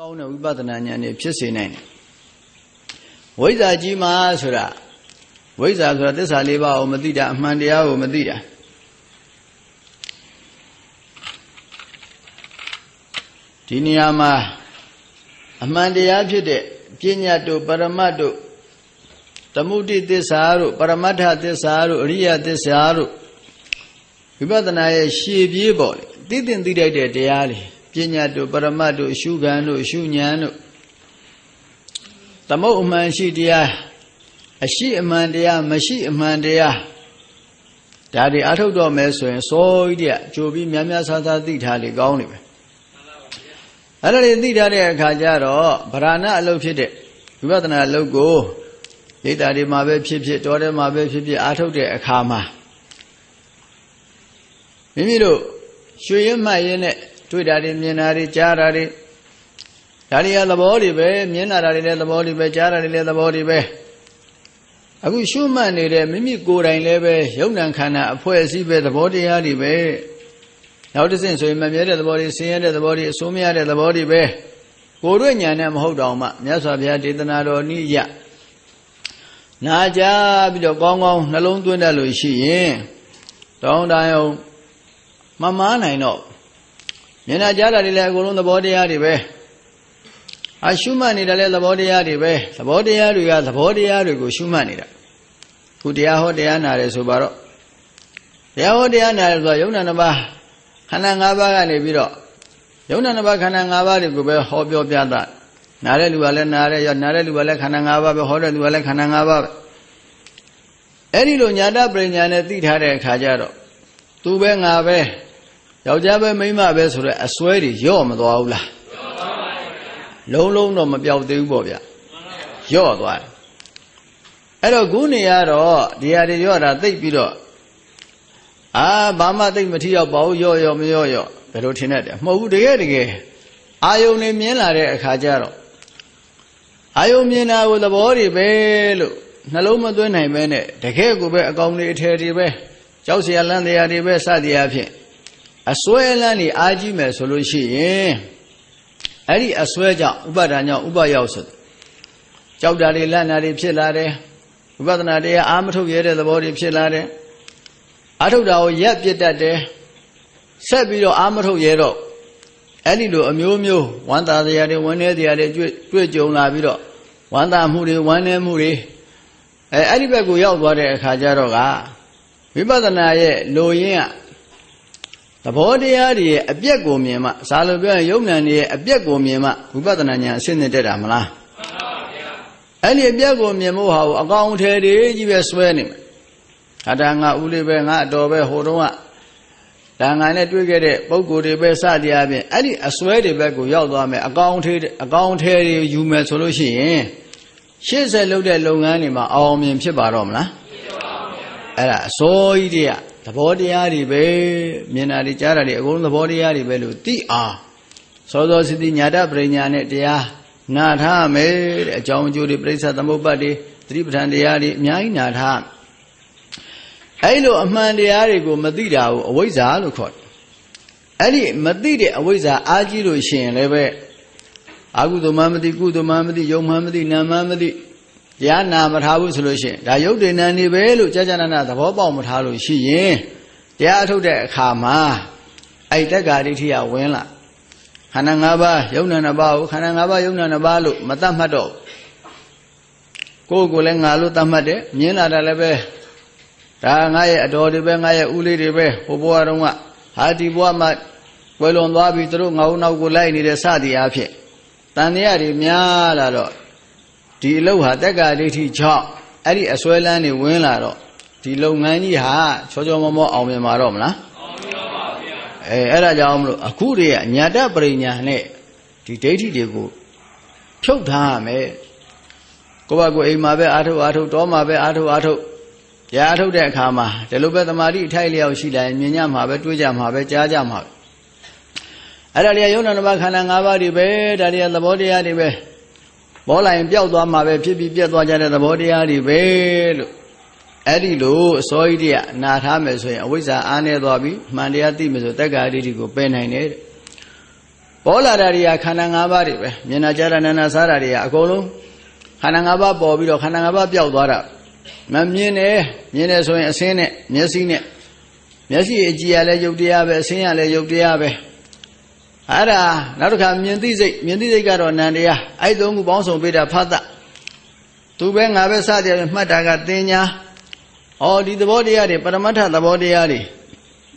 ကောင်းတဲ့ဝိပဿနာဉာဏ်နဲ့ဖြစ်စေနိုင်တယ်ဝိဇ္ဇာကြီးမှာဆိုတာဝိဇ္ဇာဆိုတာသစ္စာလေးပါးကိုမသိတာအမှန်တရားကိုမသိတာဒီနေရာမှာအမှန်တရားဖြစ်တဲ့ပညာတို့ပရမတ်တို့သမုဒိသစ္စာတို့ပရမတ္ထသစ္စာတို့အရိယသစ္စာတို့ဝိပဿနာရဲ့ရှေ့ပြေးပေါ်လေသိသိသိတတ်တဲ့တရားတွေ ပညာတို့ပရမတ်တို့ရှုခံတို့ရှုဉဏ်တို့သမုတ်အမှန်ရှိတရားအရှိအမှန်တရားမရှိအမှန်တရားဒါတွေအထုတ်တော့မယ်ဆိုရင်စိုးကြီးတဲ့ကြိုပြီးများများဆားဆားသိထားလေကောင်းနေပဲအဲ့ဒါတွေသိထားတဲ့အခါကျတော့ဗราဏအလုပ်ဖြစ်တဲ့ဝိပဿနာအလုပ်ကိုဒိဋ္ဌာတွေမှာပဲဖြစ်ဖြစ်တော်တယ်မှာပဲဖြစ်ဖြစ်အားထုတ်တဲ့အခါမှာမိမိတို့ရွှေရင်မှတ်ရင်နဲ့ တွေ့တာတွေမြင်တာတွေကြားတာတွေဒါတွေကသဘောတွေပဲမြင်တာတွေလည်းသဘောတွေပဲကြားတာတွေလည်းသဘောတွေပဲအခုရှုမှတ်နေတဲ့မိမိကိုယ်တိုင်လည်းပဲယုံနံခန္ဓာအဖွဲ့အစည်းပဲသဘောတရားတွေပဲနောက်တစ်ဆင့်ဆိုရင်မမြဲတဲ့သဘောတွေဆင်းရဲတဲ့သဘောတွေအဆိုးမရတဲ့သဘောတွေပဲကိုယ်တို့ညာနဲ့မဟုတ်တော့မှမြတ်စွာဘုရားဒေသနာတော်နိယနာကြပြီးတော့ကောင်းကောင်းနှလုံးသွင်းတတ်လို့ရှိရင်တောင်းတအောင်မမားနိုင်တော့ မျက်နှာကြားတာတွေလည်းအကုန်လုံးသဘောတရားတွေပဲအရှုမှတ်နေတာလည်းသဘောတရားတွေပဲသဘောတရားတွေကသဘောတရားတွေကိုရှုမှတ်နေတာခုတရားဟောတရားနာတယ်ဆိုပါတော့တရားဟောတရားနာတယ်ဆိုတာယုံနာနှစ်ပါးခန္ဓာ၅ပါးကနေပြီးတော့ယုံနာနှစ်ပါးခန္ဓာ၅ပါးတွေကိုပဲဟောပြောပြတာနားတဲ့လူကလည်းနားတဲ့ရောနားတဲ့လူကလည်းခန္ဓာ၅ပါးပဲဟောတဲ့လူကလည်းခန္ဓာ၅ပါးပဲအဲ့ဒီလိုညာတပရိညာနဲ့သိထားတဲ့အခါကျတော့သူပဲငါပဲ ယောက်ျားပဲမိန်းမပဲဆိုတော့အစွဲတွေရော့မသွားဘူးလားလုံးလုံးတော့မပြောက်သေးဘူးပေါ့ဗျရော့သွားတယ်အဲ့တော့ခုနေရတော့ဒီဟာတွေရော့တာသိပ်ပြီးတော့အာဘာမှသိပ်မထီရောက်ပါဘူးရော့ရော့မရော့ရော့ဘယ်လိုထင်တတ်တယ်မဟုတ်ဘူးတကယ်တကယ်အာယုန်နေမြင်လာတဲ့အခါကျတော့အာယုန်မြင်တာကိုသဘောတွေပဲလို့နှလုံးမသွင်းနိုင်ပဲနဲ့တကယ်ကိုပဲအကောင်တွေအထည်တွေပဲကြောက်စရာလန့်တရားတွေပဲစသည်အဖြစ် အစွဲလန်းနေအားကြီးမယ်ဆိုလို့ရှိရင်အဲ့ဒီအစွဲကြောင့်ဥပါဒဏ်ကြောင့်ဥပရောက်ဆိုကြောက်တာတွေလန့်တာတွေဖြစ်လာတယ်ဝိပဿနာတရားအာမထုတ်ရတဲ့သဘောတွေဖြစ်လာတယ်အာထုတ်တာကိုရက်ပြစ်တတ်တယ်ဆက်ပြီးတော့အာမထုတ်ရတော့အဲ့ဒီလိုအမျိုးမျိုးဝမ်းသာတရားတွေဝမ်းနည်းတရားတွေတွေ့တွေ့ကြုံလာပြီးတော့ဝမ်းသာမှုတွေဝမ်းနည်းမှုတွေအဲအဲ့ဒီဘက်ကိုရောက်သွားတဲ့အခါကျတော့ကဝိပဿနာရဲ့လိုရင်းက သဘောတရားတွေရဲ့အပြက်ကိုမြင်မှဇာလိုပြောရင်ယုံ nant တွေရဲ့အပြက်ကိုမြင်မှဝိပဿနာဉာဏ်အရှင်းနဲ့တက်တာမလားမှန်ပါဗျာအဲ့ဒီအပြက်ကိုမြင်ဖို့ဟာကိုအကောင်ထဲတွေကြီးပဲစွဲနေမှာအတားငါဦးလေးပဲငါအတော်ပဲဟိုတုန်းကဒါငါနဲ့တွေ့ခဲ့တဲ့ပုံကိုယ်တွေပဲစတရားဖြင့်အဲ့ဒီအစွဲတွေဘက်ကိုရောက်သွားမယ်အကောင်ထဲအကောင်ထဲတွေယူမယ်ဆိုလို့ရှိရင်ရှေ့ဆက်လုပ်တဲ့လုပ်ငန်းတွေမှာအောင်မြင်ဖြစ်ပါတော့မလားဖြစ်ပါဘူးဗျာအဲ့ဒါအစိုးကြီးတွေက သဘောတရားတွေပဲမြင်တာတွေကြားတာတွေအကုန်လုံးသဘောတရားတွေပဲလို့သိအောင်စောစောစီတိညာတပရိညာနဲ့တရားနာထားမယ်တဲ့အကြောင်းအကျိုးတွေပြိဿသမုပ္ပတ်တွေသတိပဋ္ဌာန်တရားတွေအများကြီးနာထားအဲ့လိုအမှန်တရားတွေကိုမသိတာကိုအဝိဇ္ဇာလို့ခေါ်တယ်အဲ့ဒီမသိတဲ့အဝိဇ္ဇာအားကြီးလို့ရှိရင်လည်းပဲအာဟုသမမသိကုသမမသိယုံမှမသိနာမှမသိ တရားနာမထားဘူးဆိုလို့ရှိရင်ဒါယုတ်တေနံနေပဲလို့ကြာကြာနာနာသဘောပေါက်မထားလို့ရှိရင်တရားအထုတ်တဲ့အခါမှာအဲ့တက္ကာဒိဋ္ဌိယဝင်လာခန္ဓာ၅ပါးယုံနာ၅ပါးကိုခန္ဓာ၅ပါးယုံနာ၅ပါးလို့မတတ်မှတ်တော့ကိုယ်ကိုလည်းငါလို့တတ်မှတ်တယ်မြင်လာတာလည်းပဲဒါငါရဲ့အတော်တွေပဲငါရဲ့ဥလေးတွေပဲဟိုဘဝတုန်းကဟာဒီဘဝမှာွယ်လွန်သွားပြီသူတို့ငါ့ဦးနောက်ကိုလိုက်နေတဲ့စသည်အားဖြင့်တန်တရားတွေများလာတော့ ဒီအလုပ်ဟာတက္ကဒိဋ္ဌိကြောင့်အဲ့ဒီအစွဲလန်းတွေဝင်လာတော့ဒီလုပ်ငန်းကြီးဟာချောချောမောမောအောင်မြင်မှာတော့မလားအောင်မြင်ပါဗျာအဲအဲ့ဒါကြောင့်မလို့အခုတည်းကညာတပရိညာနဲ့ဒီဒိဋ္ဌိတွေကိုဖြုတ်ထားရမယ်ကိုယ့်ဘကိုအိမ်မှာပဲအာထုတ်အာထုတ်တောမှာပဲအာထုတ်အာထုတ်ရအာထုတ်တဲ့အခါမှာဒီလိုပဲတမာတိအထိုက်လျောက်ရှိလာရင်မြင်ကြမှာပဲတွေးကြမှာပဲကြားကြမှာပဲအဲ့ဒါတွေကယုံနာနမခန္ဓာ၅ပါးတွေပဲဒါတွေကသဘောတရားတွေပဲ ပေါ်လာရင်ပျောက်သွားမှာပဲဖြစ်ပြီးပြက်သွားကြတဲ့သဘောတရားတွေပဲလို့အဲ့ဒီလိုအစောကြီးတည်းကနာထားမယ်ဆိုရင်အဝိဇ္ဇာအားနေသွားပြီမှန်တရားသိမယ်ဆိုတက္ကာဒိဋ္ဌိကိုပယ်နိုင်တယ်တဲ့ပေါ်လာတာတွေကခန္ဓာ၅ပါးတွေပဲမြင်နာကြားတာနာနာစားတာတွေကအကုန်လုံးခန္ဓာ၅ပါးပေါ်ပြီးတော့ခန္ဓာ၅ပါးပျောက်သွားတာမမြင်နဲ့မြင်တယ်ဆိုရင်အစင်းနဲ့မျက်စိနဲ့မျက်စိအကြည့်ရလဲယုတ်တရားပဲအစင်းရလဲယုတ်တရားပဲ အဲ့ဒါနောက်တစ်ခါမြင်သိစိတ်မြင်သိစိတ်ကတော့နန္တရားအဲ့သုံးခုပေါင်းစုံပေးတာဖတ်တာသူပဲငါပဲစတယ်မှတ်တာကသင်ညာဩဒီသဘောတရားတွေပရမတ္ထသဘောတရားတွေ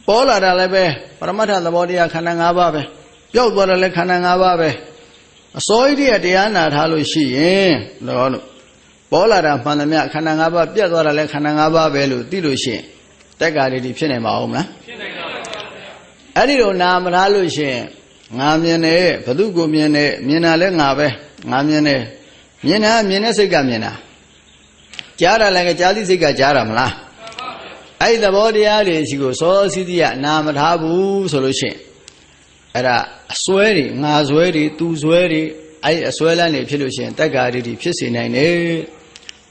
ပေါ်လာတာလည်းပဲပရမတ္ထသဘောတရားခန္ဓာ၅ပါးပဲပျောက်သွားတယ်လည်းခန္ဓာ၅ပါးပဲအစောကြီးတည်းတရားနာထားလို့ရှိရင်တော့လို့ပေါ်လာတာမှန်သမျှခန္ဓာ၅ပါးပြတ်သွားတာလည်းခန္ဓာ၅ပါးပဲလို့သိလို့ရှိရင်တက်ကာရီဖြစ်နေမှာအောင်မလားဖြစ်နိုင်ပါဘူးအဲ့ဒီတော့နာမထားလို့ရှိရင် ငါမြင်တယ်ဘသူကိုမြင်တယ်မြင်တာလဲငါပဲငါမြင်တယ်မြင်တာမြင်တဲ့စိတ်ကမြင်တာကြားတာလည်းကြားသိစိတ်ကကြားတာမလားအဲ့ဒီသဘောတရားတွေရှိကိုစောစီးစီးကနာမထားဘူးဆိုလို့ရှိရင်အဲ့ဒါအစွဲတွေငါစွဲတွေသူစွဲတွေအဲ့ဒီအစွဲလန်းတွေဖြစ်လို့ရှိရင်တက္ကာရိတိဖြစ်စေနိုင်တယ်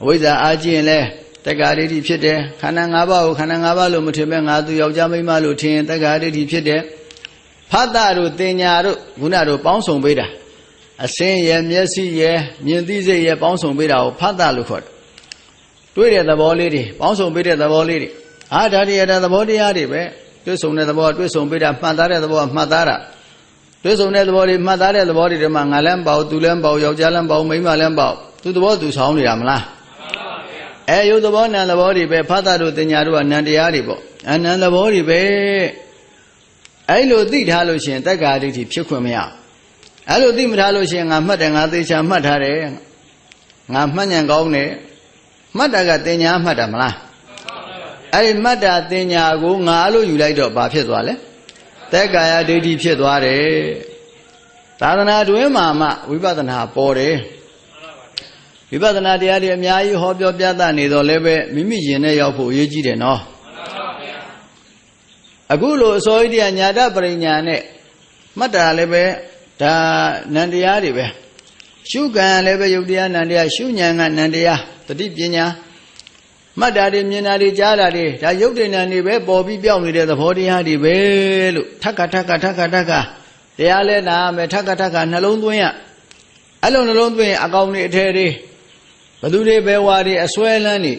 အဝိဇ္ဇာအာကြည့်ရင်လဲတက္ကာရိတိဖြစ်တယ်ခန္ဓာ၅ပါးကိုခန္ဓာ၅ပါးလို့မထင်မဲ့ငါသူယောက်ျားမိန်းမလို့ထင်ရင်တက္ကာရိတိဖြစ်တယ် ဖတ်တာတို့တင်ညာတို့ခုနတို့ပေါင်းစုံပေးတာအစင်းရဲ့မျက်စိရဲ့မြင်သိစိတ်ရဲ့ပေါင်းစုံပေးတာကိုဖတ်တာလို့ခေါ်တယ်တွေ့တဲ့သဘောလေးတွေပေါင်းစုံပေးတဲ့သဘောလေးတွေအာဒါတွေအဲ့ဒါသဘောတရားတွေပဲတွေ့ဆုံတဲ့သဘောတွေ့ဆုံပေးတာမှတ်သားတဲ့သဘောမှတ်သားတာတွေ့ဆုံတဲ့သဘောတွေမှတ်သားတဲ့သဘောတွေတည်းမှာငါလည်းပေါ့သူလည်းပေါ့ယောက်ျားလည်းပေါ့မိန်းမလည်းပေါ့သူသဘောသူဆောင်နေတာမလားအဲယုတ်သဘောနံသဘောတွေပဲဖတ်တာတို့တင်ညာတို့ကနံတရားတွေပေါ့အနံသဘောတွေပဲ အဲ့လိုသိထားလို့ရှိရင်တက္ကာဒိဋ္ဌိဖြစ်ခွင့်မရအဲ့လိုသိမထားလို့ရှိရင်ငါမှတ်တယ်ငါသေချာမှတ်ထားတယ်ငါမှတ်ဉဏ်ကောင်းတယ်မှတ်တာကတင်ညာမှတ်တာမလားအဲ့ဒီမှတ်တာတင်ညာကိုငါလို့ယူလိုက်တော့ဘာဖြစ်သွားလဲသက်ကာယဒိဋ္ဌိဖြစ်သွားတယ်သာသနာတွင်မှာမှဝိပဿနာပေါ်တယ်ဝိပဿနာတရားတွေအများကြီးဟောပြောပြသနေတော့လည်းပဲမိမိရင်နဲ့ရောက်ဖို့အရေးကြီးတယ်နော် အခုလိုအစောကြီးတရားညာတပရိညာနဲ့မှတ်တာလည်းပဲဒါနန္တရားတွေပဲရှုကံလည်းပဲယုတ်တရားနန္တရားရှုဉဏ်ကနန္တရားတတိပညာမှတ်တာတွေမြင်တာတွေကြားတာတွေဒါယုတ်တဲ့နံတွေပဲပေါ်ပြီးပြောင်းနေတဲ့သဘောတရားတွေပဲလို့ထက်ကထက်ကထက်ကထက်ကတရားလဲနာမယ်ထက်ကထက်ကနှလုံးသွင်းရအဲ့လိုနှလုံးသွင်းအကောင်တွေအထည်တွေဘသူတွေပဲဝါတွေအစွဲလန်းနေ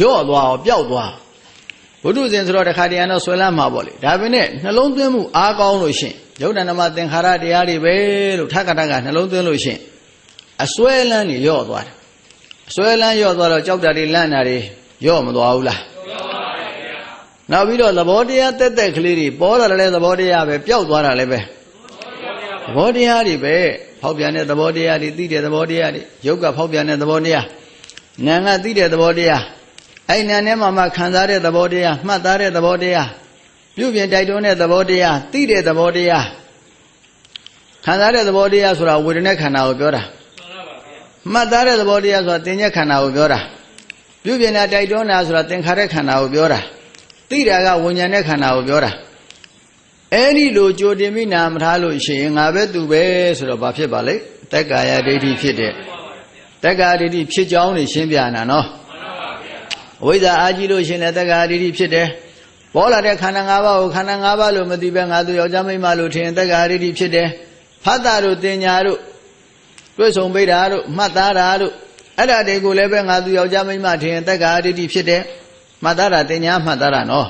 ရော့သွားအောင်ပျောက်သွား ဘုဒ္ဓဇင်ဆိုတော့တခါတည်းကတော့ဆွဲလန်းမှာပေါ့လေဒါပေမဲ့နှလုံးသွင်းမှုအားကောင်းလို့ရှင်ယုတ်တဏ္ဍမသင်္ခါရတရားတွေပဲလို့ထက်ကထက်ကနှလုံးသွင်းလို့ရှင်အစွဲလန်းနေရော့သွားတယ်အစွဲလန်းရော့သွားတော့ကြောက်တာတွေလန့်တာတွေရော့မသွားဘူးလားရော့ပါပါဗျာနောက်ပြီးတော့သဘောတရားတက်တက်ကလေးတွေပေါ်လာတယ်သဘောတရားပဲပျောက်သွားတာလည်းပဲသဘောတရားတွေပဲဖောက်ပြန်တဲ့သဘောတရားတွေသိတဲ့သဘောတရားတွေယုတ်ကဖောက်ပြန်တဲ့သဘောတရားနာငါသိတဲ့သဘောတရား အဲ့နာနဲ့မှမှခံစားတဲ့သဘောတရားမှတ်သားတဲ့သဘောတရားပြုပြင်တိုက်တွန်းတဲ့သဘောတရားသိတဲ့သဘောတရားခံစားတဲ့သဘောတရားဆိုတာဝေဒနာခန္ဓာကိုပြောတာမှတ်သားတဲ့သဘောတရားဆိုတာသင်္ညက်ခန္ဓာကိုပြောတာပြုပြင်တာတိုက်တွန်းတာဆိုတာသင်္ခါရခန္ဓာကိုပြောတာသိတာကဝิญဉာဏ်တဲ့ခန္ဓာကိုပြောတာအဲ့ဒီလိုကြိုတင်ပြီးနာမထားလို့ရှိရင်ငါပဲသူပဲဆိုတော့ဘာဖြစ်ပါလဲတက်ကာယဒိဋ္ဌိဖြစ်တဲ့တက်ကာဒိဋ္ဌိဖြစ်ကြောင်းနေရှင်းပြနာနော် အဝိဇ္ဇာအာကြီးလို့ရှင်လည်းတက္ကရာဒိဋ္ဌိဖြစ်တယ်ပေါ်လာတဲ့ခန္ဓာ၅ပါးကိုခန္ဓာ၅ပါးလို့မသိပဲငါသူယောက်ျားမိန်းမလို့ထင်တက္ကရာဒိဋ္ဌိဖြစ်တယ်ဖတ်တာတို့တင်ညာတို့တွေ့ဆုံပိတာတို့မှတ်သားတာတို့အဲ့ဒါတွေကိုလည်းပဲငါသူယောက်ျားမိန်းမထင်တက္ကရာဒိဋ္ဌိဖြစ်တယ်မှတ်သားတာတင်ညာမှတ်သားတာနော်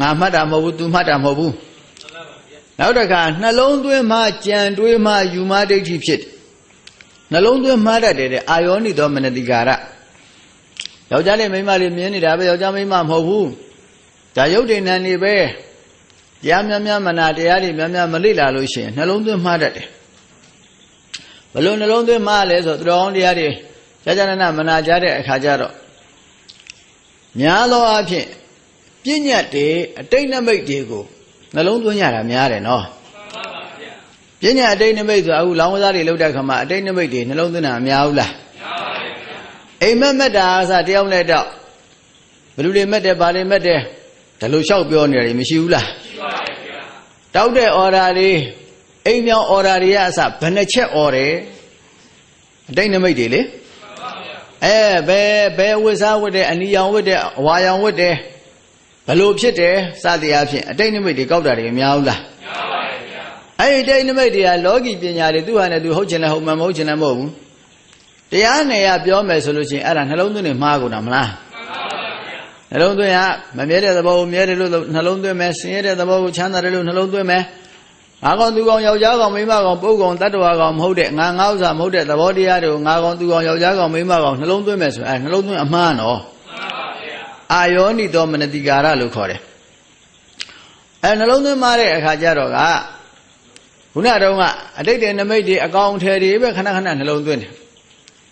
ငါမှတ်တာမဟုတ်ဘူး तू မှတ်တာမဟုတ်ဘူးနောက်တစ်ခါနှလုံးသွင်းမှကြံတွေးမှယူမှဒိဋ္ဌိဖြစ်နှလုံးသွင်းမှတတ်တယ်တဲ့အာယောနိသောမနတိကာရ ယောက်ျားလေးမိန်းမလေးမြင်နေတာပဲယောက်ျားမိန်းမမဟုတ်ဘူးဒါရုပ်တည်နံနေပဲတရားများများမနာတရားတွေများများမလိလာလို့ရှိရင်နှလုံးသွင်းမှားတတ်တယ်ဘလို့နှလုံးသွင်းမှားလဲဆိုသူတော်ကောင်းတရားတွေကြာကြာနာနာမနာကြတဲ့အခါကျတော့များသောအားဖြင့်ပြဉ္ညတ်တွေအတိတ်နမိတ်တွေကိုနှလုံးသွင်းရတာများတယ်နော်ပြဉ္ညတ်အတိတ်နမိတ်ဆိုအခုလောင်းကစားတွေလောက်တဲ့ခါမှာအတိတ်နမိတ်တွေနှလုံးသွင်းတာများဘူးလား အိမ်မက်မက်တာအစားတယောက်နဲ့တော့ဘယ်လိုတွေမက်တယ်ဘာတွေမက်တယ်ဒါလို့လျှောက်ပြောနေတယ်မရှိဘူးလားရှိပါရဲ့ဗျာတောက်တဲ့ order တွေအိမ်မြောင် order တွေကအစဘယ်နှချက် order အတိတ်နမိတ်တွေလေအဲဘယ်ဘယ်ဝိစားဝတ်တယ်အနီရောင်ဝတ်တယ်အဝါရောင်ဝတ်တယ်ဘလို့ဖြစ်တယ်စသည်အဖြစ်အတိတ်နမိတ်တွေကောက်တာတွေများဘူးလားများပါရဲ့ဗျာအဲ့ဒီတိတ်နမိတ်တွေကလောကီပညာတွေသူ့ဟာနဲ့သူဟုတ်ချင်လဲဟုတ်မှမဟုတ်ချင်လဲမဟုတ်ဘူး တရားနဲ့ရပြောမယ်ဆိုလို့ရှိရင်အဲ့ဒါနှလုံးသွင်းနေမှားကုန်တာမလားနှလုံးသွင်းရမမြဲတဲ့သဘောကိုမြဲတယ်လို့နှလုံးသွင်းမယ်ဆင်းရဲတဲ့သဘောကိုချမ်းသာတယ်လို့နှလုံးသွင်းမယ်ငါကောင်သူကောင်ယောက်ျားကောင်မိန်းမကောင်ပုဂ္ဂိုလ်တ attva ကောင်မဟုတ်တဲ့ငါငါဥစ္စာမဟုတ်တဲ့သဘောတရားတွေကိုငါကောင်သူကောင်ယောက်ျားကောင်မိန်းမကောင်နှလုံးသွင်းမယ်ဆိုရင်အဲနှလုံးသွင်းအမှားနော်အာယောနိသောမနတိကာရလို့ခေါ်တယ်အဲနှလုံးသွင်းမှားတဲ့အခါကျတော့ကခုနတုန်းကအတိတ်တဲ့နမိတ်တွေအကောင်အထည်တွေပဲခဏခဏနှလုံးသွင်းတယ်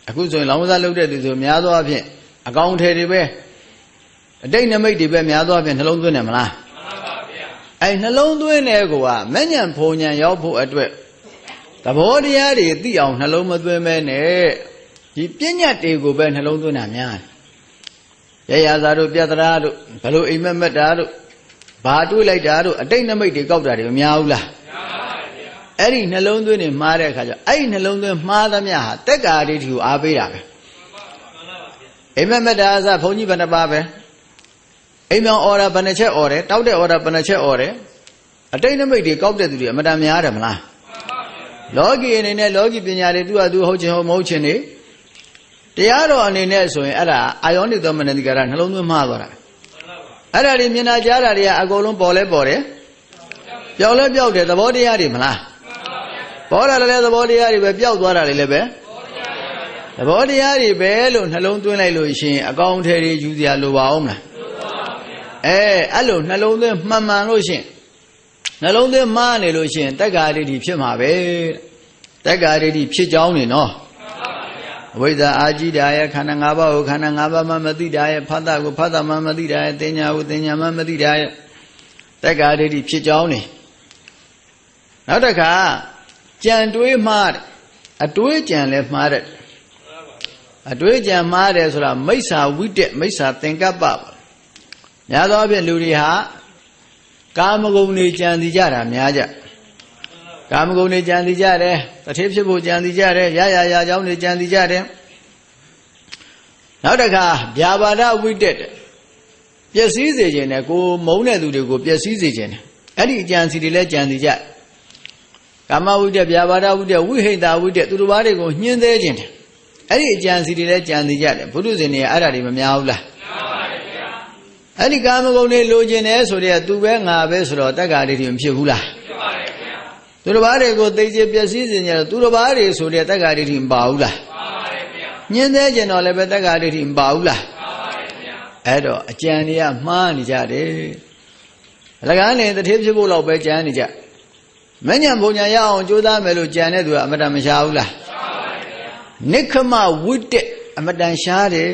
အခုဆိုရင်လောင်းစားလုပ်တဲ့သူဆိုများသောအားဖြင့်အကောင်အထည်တွေပဲအတိတ်နမိတ်တွေပဲများသောအားဖြင့်နှလုံးသွင်းတယ်မလားအဲနှလုံးသွင်းတဲ့ကောမဉ္ဇဉ်ဖုံဉ္ဇဉ်ရောက်ဖို့အတွက်သဘောတရားတွေသိအောင်နှလုံးမသွင်းမဲနဲ့ဒီပညာတွေကိုပဲနှလုံးသွင်းတာများတယ်ရရသာတို့ပြတရာတို့ဘလို့အိမ်မက်မက်တာတို့ဘာတွေးလိုက်တာတို့အတိတ်နမိတ်တွေကောက်တာတွေမများဘူးလား အဲ့ဒီနှလုံးသွင်းနေမှားတဲ့အခါကျအဲ့ဒီနှလုံးသွင်းမှားသမျှဟာတက်ကာဒိဋ္ဌိကိုအားပေးတာပဲအိမ်မက်မက်တာအစဘုန်းကြီးဘယ်နှပါပဲအိမ်မြောင်အော်တာဘယ်နှချက်အော်တယ်တောက်တဲ့အော်တာဘယ်နှချက်အော်တယ်အတိတ်နမိတ်တွေကောက်တဲ့သူတွေအမတန်များတယ်မလားလောကီအနေနဲ့လောကီပညာတွေသူ့ဟာသူဟုတ်ချင်ဟုတ်မဟုတ်ချင်နေတရားတော်အနေနဲ့ဆိုရင်အဲ့ဒါအာယောနိသောမနတိကရနှလုံးသွင်းမှားသွားတာအဲ့ဒါတွေမြင်တာကြားတာတွေကအကုန်လုံးပေါ်လဲပေါ်တယ်ပျောက်လဲပျောက်တယ်သဘောတရားတွေမလား ပေါ်တာလည်းသဘောတရားတွေပဲပျောက်သွားတာလည်းပဲသဘောတရားတွေပဲလို့နှလုံးသွင်းလိုက်လို့ရှိရင်အကောင်းထဲတွေယူစရာလိုပါအောင်မလားအဲအဲ့လိုနှလုံးသွင်းမှန်မှန်လို့ရှိရင်နှလုံးသွင်းမှားနေလို့ရှိရင်တက္ကာရိတိဖြစ်မှာပဲတက္ကာရိတိဖြစ်ကြောင်းနေနော်အဝိဇ္ဇာအာကြီးတာရဲ့ခန္ဓာ၅ပါးကိုခန္ဓာ၅ပါးမှမသိတာရဲ့ဖတ်တာကိုဖတ်တာမှမသိတာရဲ့တင်ညာကိုတင်ညာမှမသိတာရဲ့တက္ကာရိတိဖြစ်ကြောင်းနေနောက်တစ်ခါ ကြံတွေးမှားတယ်အတွေးကြံလည်းမှားတယ်အတွေးကြံမှားတယ်ဆိုတာမိစ္ဆာဝိတက်မိစ္ဆာသင်္ကပ္ပပါများသောအားဖြင့်လူတွေဟာကာမဂုဏ်တွေကြံစီကြတာများကြကာမဂုဏ်တွေကြံစီကြတယ်တထေးဖြစ်ဖို့ကြံစီကြတယ်ရရရာကြောင်းတွေကြံစီကြတယ်နောက်တစ်ခါဗျာပါဒဝိတက်တယ်ပျက်စီးစေခြင်းနဲ့ကိုမုန်းတဲ့သူတွေကိုပျက်စီးစေခြင်းနဲ့အဲ့ဒီကြံစီတွေလည်းကြံစီကြ ကာမဝိတက်ဗျာပါဒဝိတက်ဝိဟိတဝိတက်သူတို့ဘာတွေကိုညှင်းသေးခြင်းတယ်အဲ့ဒီအကြံစီတွေလည်းကြံစီကြတယ်ဘုရုဇင်တွေအဲ့ဒါတွေမများဘူးလားအဲ့ဒီကာမဂုဏ်တွေလိုချင်တယ်ဆိုတော့သူပဲငါပဲဆိုတော့တက္ကာဒိဋ္ဌိမဖြစ်ဘူးလားဖြစ်ပါတယ်ခင်ဗျာသူတစ်ပါးတွေကိုသိချပျက်စီးစေကြတော့သူတစ်ပါးတွေဆိုတဲ့တက္ကာဒိဋ္ဌိမပါဘူးလားပါပါတယ်ခင်ဗျာညင်းသေးကြတော့လည်းပဲတက္ကာဒိဋ္ဌိမပါဘူးလားပါပါတယ်ခင်ဗျာအဲ့တော့အကြံတွေကမှားနေကြတယ်အလကားနေတထေးဖြစ်ဖို့တော့ပဲကြံနေကြ မညံဘုံညာရအောင်ကြိုးစားမယ်လို့ကြံတဲ့သူကအမတန်မရှားဘူးလားရှားပါတယ်ခင်ဗျာနိခမဝိတ္တအမတန်ရှားတယ်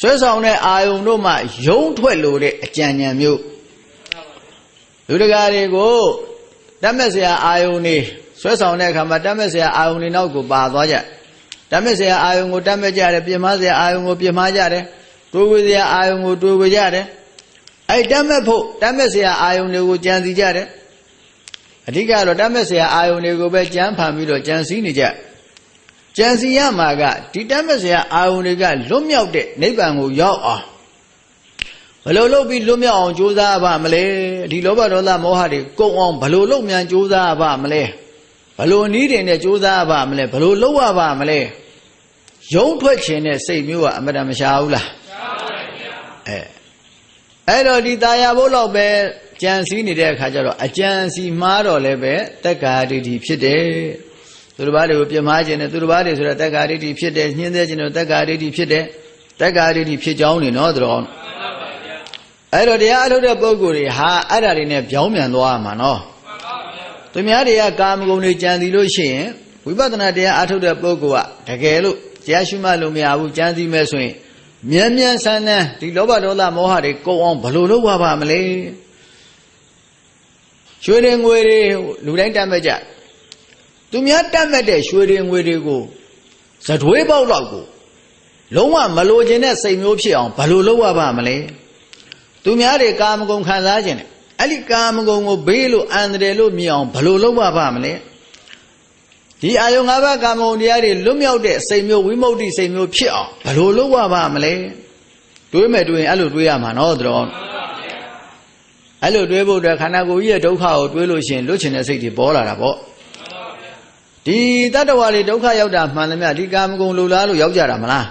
ဆွဲဆောင်တဲ့အာယုံတို့မှယုံထွက်လို့တဲ့အကြံဉာဏ်မျိုးလူတကာတွေကိုတတ်မဲ့ဆရာအာယုံနေဆွဲဆောင်တဲ့အခါမှာတတ်မဲ့ဆရာအာယုံနေနောက်ကိုပါသွားကြတတ်မဲ့ဆရာအာယုံကိုတတ်မဲ့ကြတယ်ပြင်မဆရာအာယုံကိုပြင်မကြတယ်တွေးဝေဆရာအာယုံကိုတွေးဝေကြတယ်အဲ့တတ်မဲ့ဖို့တတ်မဲ့ဆရာအာယုံတွေကိုကြံစီကြတယ် အဓိကတော့တတ်မဲ့ဆရာအာယုံတွေကိုပဲကြမ်းဖန်ပြီးတော့ကြံစည်နေကြတယ်ကြံစီရမှာကဒီတတ်မဲ့စရာအာယုန်တွေကလွတ်မြောက်တဲ့နိဗ္ဗာန်ကိုရောက်အောင်ဘယ်လိုလုပ်ပြီးလွတ်မြောက်အောင်ကြိုးစားပါမလဲဒီလောဘဒေါသမောဟတွေကုန်အောင်ဘယ်လိုလုပ်မြန်ကြိုးစားပါမလဲဘယ်လိုနည်းတွေနဲ့ကြိုးစားပါမလဲဘယ်လိုလုပ်ရပါမလဲယုံထွက်ခြင်းနဲ့စိတ်မျိုးကအမတန်မရှားဘူးလားရှားပါဗျာအဲအဲ့တော့ဒီตาရဘိုးတော့ပဲ ကြံစည်နေတဲ့အခါကျတော့အကြံစီမှားတော့လည်းပဲတက္ကာဒိဋ္ဌိဖြစ်တယ်သူတစ်ပါးတွေကိုပြမားခြင်းနဲ့သူတစ်ပါးတွေဆိုတာတက္ကာဒိဋ္ဌိဖြစ်တယ်ညှင်းသေးခြင်းနဲ့တက္ကာဒိဋ္ဌိဖြစ်တယ်တက္ကာဒိဋ္ဌိဖြစ်ကြောင်းနေနော်သူတော်အဲ့တော့တရားအထုတ်တဲ့ပုဂ္ဂိုလ်တွေဟာအဲ့ဒါတွေနဲ့ပြောင်းပြန်သွားမှာနော်သူများတွေကကာမဂုဏ်တွေကြံစီလို့ရှိရင်ဝိပဿနာတရားအထုတ်တဲ့ပုဂ္ဂိုလ်ကတကယ်လို့တရားရှိမှလို့မရဘူးကြံစီမဲ့ဆိုရင်မြန်မြန်ဆန်းဆန်းဒီလောဘဒေါသမောဟတွေကုန်အောင်ဘယ်လိုလုပ်ရပါမလဲ ရွှေတွေငွေတွေလူတိုင်းတတ်မဲ့ကြသူများတတ်မဲ့တဲ့ရွှေတွေငွေတွေကိုဇတွေးပေါက်တော့ကိုလုံးဝမလိုချင်တဲ့စိတ်မျိုးဖြစ်အောင်ဘယ်လိုလုပ်ရပါမလဲသူများတွေကာမဂုဏ်ခံစားခြင်းနဲ့အဲ့ဒီကာမဂုဏ်ကိုဘေးလို့အန္တရာယ်လို့မြင်အောင်ဘယ်လိုလုပ်ရပါမလဲဒီအာယုံ၅ပါးကာမဂုဏ်တရားတွေလွတ်မြောက်တဲ့စိတ်မျိုးဝိမု ക്തി စိတ်မျိုးဖြစ်အောင်ဘယ်လိုလုပ်ရပါမလဲတွေးမယ်တွေးရင်အဲ့လိုတွေးရမှာနော်တော် အဲ့တော့တရားအထုတ်တဲ့ပုဂ္ဂိုလ်တွေဟာအဲ့ဒါတွေနဲ့ပြောင်းပြန်သွားမှာနော်သူများတွေကကာမဂုဏ်တွေကြံစီလို့ရှိရင်ဝိပဿနာတရားအထုတ်တဲ့ပုဂ္ဂိုလ်ကတကယ်လို့တရားရှိမှလို့မရဘူးကြံစီမဲ့ဆိုရင်မြန်မြန်ဆန်းဆန်းဒီလောဘဒေါသမောဟတွေကုန်အောင်ဘယ်လိုလုပ်ရပါမလဲအဲ့လိုတွေးဖို့အတွက်ခန္ဓာကိုယ်ကြီးရဲ့ဒုက္ခကိုတွေးလို့ရှိရင်လွတ်ချင်တဲ့စိတ်တွေပေါ်လာတာပေါ့ဒီတတ္တဝါတွေဒုက္ခရောက်တာမှန်သမျှဒီကာမဂုဏ်လိုလားလို့ရောက်ကြတာမလား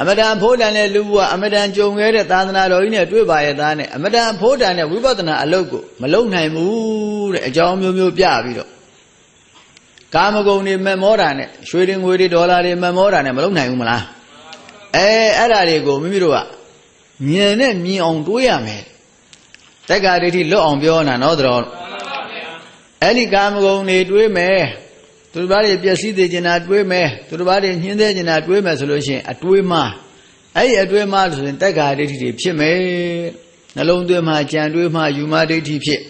အမတန်ဖိုးတန်တဲ့လူဘဝအမတန်ကြုံခဲ့တဲ့သာသနာတော်ကြီးနဲ့တွေ့ပါရဲ့သားနဲ့အမတန်ဖိုးတန်တဲ့ဝိပဿနာအလုပ်ကိုမလုံနိုင်ဘူးတဲ့အကြောင်းမျိုးမျိုးပြပြီးတော့ကာမဂုဏ်တွေမမောတာနဲ့ရွှေတွေငွေတွေဒေါ်လာတွေမမောတာနဲ့မလုံနိုင်ဘူးမလားအဲအဲ့ဒါတွေကိုမိမိတို့က မြင်နဲ့မြင်အောင်တွေးရမယ်တက္ကရာဒိဋ္ဌိလွတ်အောင်ပြောနာနော်တော်အဲ့ဒီကာမဂုဏ်တွေတွေးမယ်သူတို့ဘာတွေပျက်စီးသေးကျင်တာတွေးမယ်သူတို့ဘာတွေညှင်းသေးကျင်တာတွေးမယ်ဆိုလို့ရှိရင်အတွေးမှအဲ့ဒီအတွေးမှဆိုရင်တက္ကရာဒိဋ္ဌိတွေဖြစ်မယ်နှလုံးသွင်းမှကြံတွေးမှယူမှဒိဋ္ဌိဖြစ်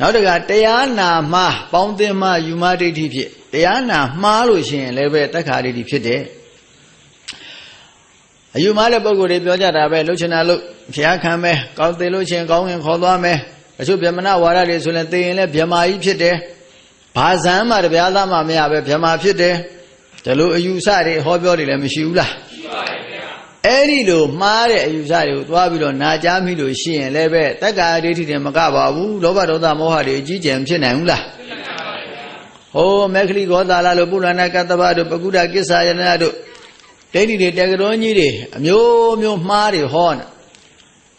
နောက်တကတရားနာမှပေါင်းသင်းမှယူမှဒိဋ္ဌိဖြစ်တရားနာမှားလို့ရှိရင်လည်းပဲတက္ကရာဒိဋ္ဌိဖြစ်တယ် အယူမှားတဲ့ပုံကိုယ်တွေပြောကြတာပဲလှုပ်ချင်တာလို့ဖျားခံမယ်ကောင်းသေးလို့ချင်းကောင်းရင်ခေါ်သွားမယ်အချို့ဗြဟ္မဏဝါဒတွေဆိုရင်သိရင်လည်းဗြဟ္မာကြီးဖြစ်တယ်ဘာဇံမှတပြားသားမှမရပဲဗြဟ္မာဖြစ်တယ်ဒါလို့အယူဆတွေဟောပြောတွေလည်းမရှိဘူးလားရှိပါတယ်ဗျာအဲ့ဒီလိုမှားတဲ့အယူဆတွေကိုသွားပြီးတော့နာကြားမိလို့ရှိရင်လည်းပဲတက္ကာဒိဋ္ဌိတွေမကပါဘူးလောဘဒေါသမောဟတွေအကြီးကျယ်ဖြစ်နိုင်ဘူးလားဖြစ်နိုင်ပါဗျာဟိုမက္ခလိဂောသာလလို့ပုရဏကတ္တဗတို့ပကုဒ္ဒကိစ္ဆာယနာတို့ ဒိဋ္ဌိတွေတက္ကရောကြီးတွေအမျိုးမျိုးမှားတွေဟောနေ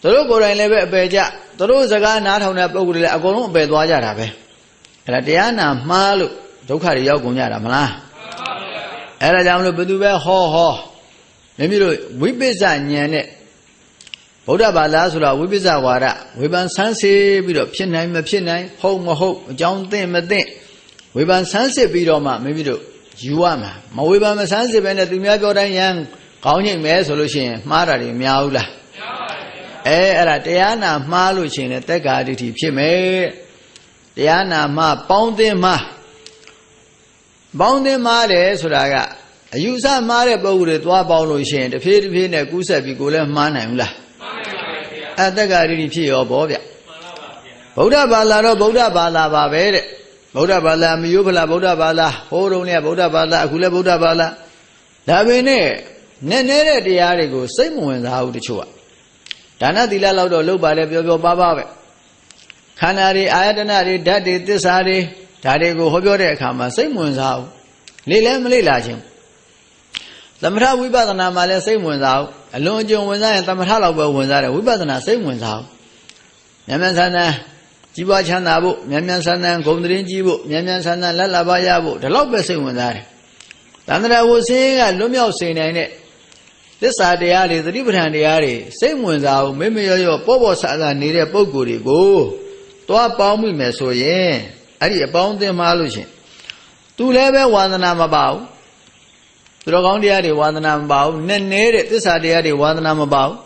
သူတို့ကိုယ်တိုင်လည်းပဲအပယ်ကြသူတို့စကားနားထောင်တဲ့ပုဂ္ဂိုလ်တွေလည်းအကုန်လုံးအပယ်သွားကြတာပဲအဲ့ဒါတရားနာမှားလို့ဒုက္ခတွေရောက်ကုန်ကြတာမလားအဲ့ဒါကြောင့်မလို့ဘယ်သူပဲဟောဟောမိမိတို့ဝိပဿနာဉာဏ်နဲ့ဗုဒ္ဓဘာသာဆိုတာဝိပဿနာဝါဒဝေဖန်ဆန်းစစ်ပြီးတော့ဖြစ်နိုင်မဖြစ်နိုင်ဟုတ်မဟုတ်အကြောင်းသိမသိဝေဖန်ဆန်းစစ်ပြီးတော့မှမိမိတို့ ယူရမှာမဝေဖန်မဆန်းစစ်ပဲနဲ့သူများပြောတိုင်းရန်ခေါင်းညိတ်မဲဆိုလို့ရှိရင်မှားတာတွေများဘူးလားအဲအဲ့ဒါတရားနာမှားလို့ရှိရင်လည်းတက်္ကာဒိဋ္ဌိဖြစ်မယ်တရားနာမှားပေါင်းသင်းမှားပေါင်းသင်းမှားတယ်ဆိုတာကအယူဆမှားတဲ့ပုံကိုယ်တွေသွားပေါင်းလို့ရှိရင်တဖြည်းတဖြည်းနဲ့ကူးဆက်ပြီးကိုလည်းမှားနိုင်ဘူးလားမှားနိုင်ပါဗျာအဲတက်္ကာဒိဋ္ဌိဖြစ်ရောဗောဗျမှန်ပါပါဗျာဗုဒ္ဓဘာသာတော့ဗုဒ္ဓဘာသာပါပဲတဲ့ ဗုဒ္ဓဘာသာမယိုးဖလားဗုဒ္ဓဘာသာဟိုးတုန်းကဗုဒ္ဓဘာသာအခုလည်းဗုဒ္ဓဘာသာဒါပေမဲ့နဲ့နေတဲ့တရားတွေကိုစိတ်မဝင်စားဘူးတချို့ကဒါနသီလလောက်တော့လုပ်ပါလေပြောပြောပါပါပဲခန္ဓာတွေအာယတနာတွေဓာတ်တွေသစ္စာတွေဒါတွေကိုဟောပြောတဲ့အခါမှာစိတ်မဝင်စားဘူးလေလဲမလေ့လာခြင်းသမထဝိပဿနာမှာလည်းစိတ်ဝင်စားဘူးအလွန်အကျွံဝင်စားရင်သမထလောက်ပဲဝင်စားတယ်ဝိပဿနာစိတ်ဝင်စားဘူးမြန်မြန်ဆန်းဆန်း ကြီးပွားချမ်းသာဖို့မြန်မြန်ဆန်းဆန်းဂုံသတင်းကြီးဖို့မြန်မြန်ဆန်းဆန်းလက်လာပါရဖို့ဒီလောက်ပဲစိတ်ဝင်စားတယ်တန္တရာဝဆင်းကလွတ်မြောက်စေနိုင်တဲ့သစ္စာတရားတွေသတိပဋ္ဌာန်တရားတွေစိတ်ဝင်စားအောင်မေမေရောရောပေါ့ပေါ့ဆာဆာနေတဲ့ပုံကိုယ်တွေကိုသွားပေါင်းမိမယ်ဆိုရင်အဲ့ဒီအပေါင်းအသင်းမှလို့ရှင်သူလည်းပဲဝါသနာမပါဘူးသူတော်ကောင်းတရားတွေဝါသနာမပါဘူးနဲ့နေတဲ့သစ္စာတရားတွေဝါသနာမပါဘူး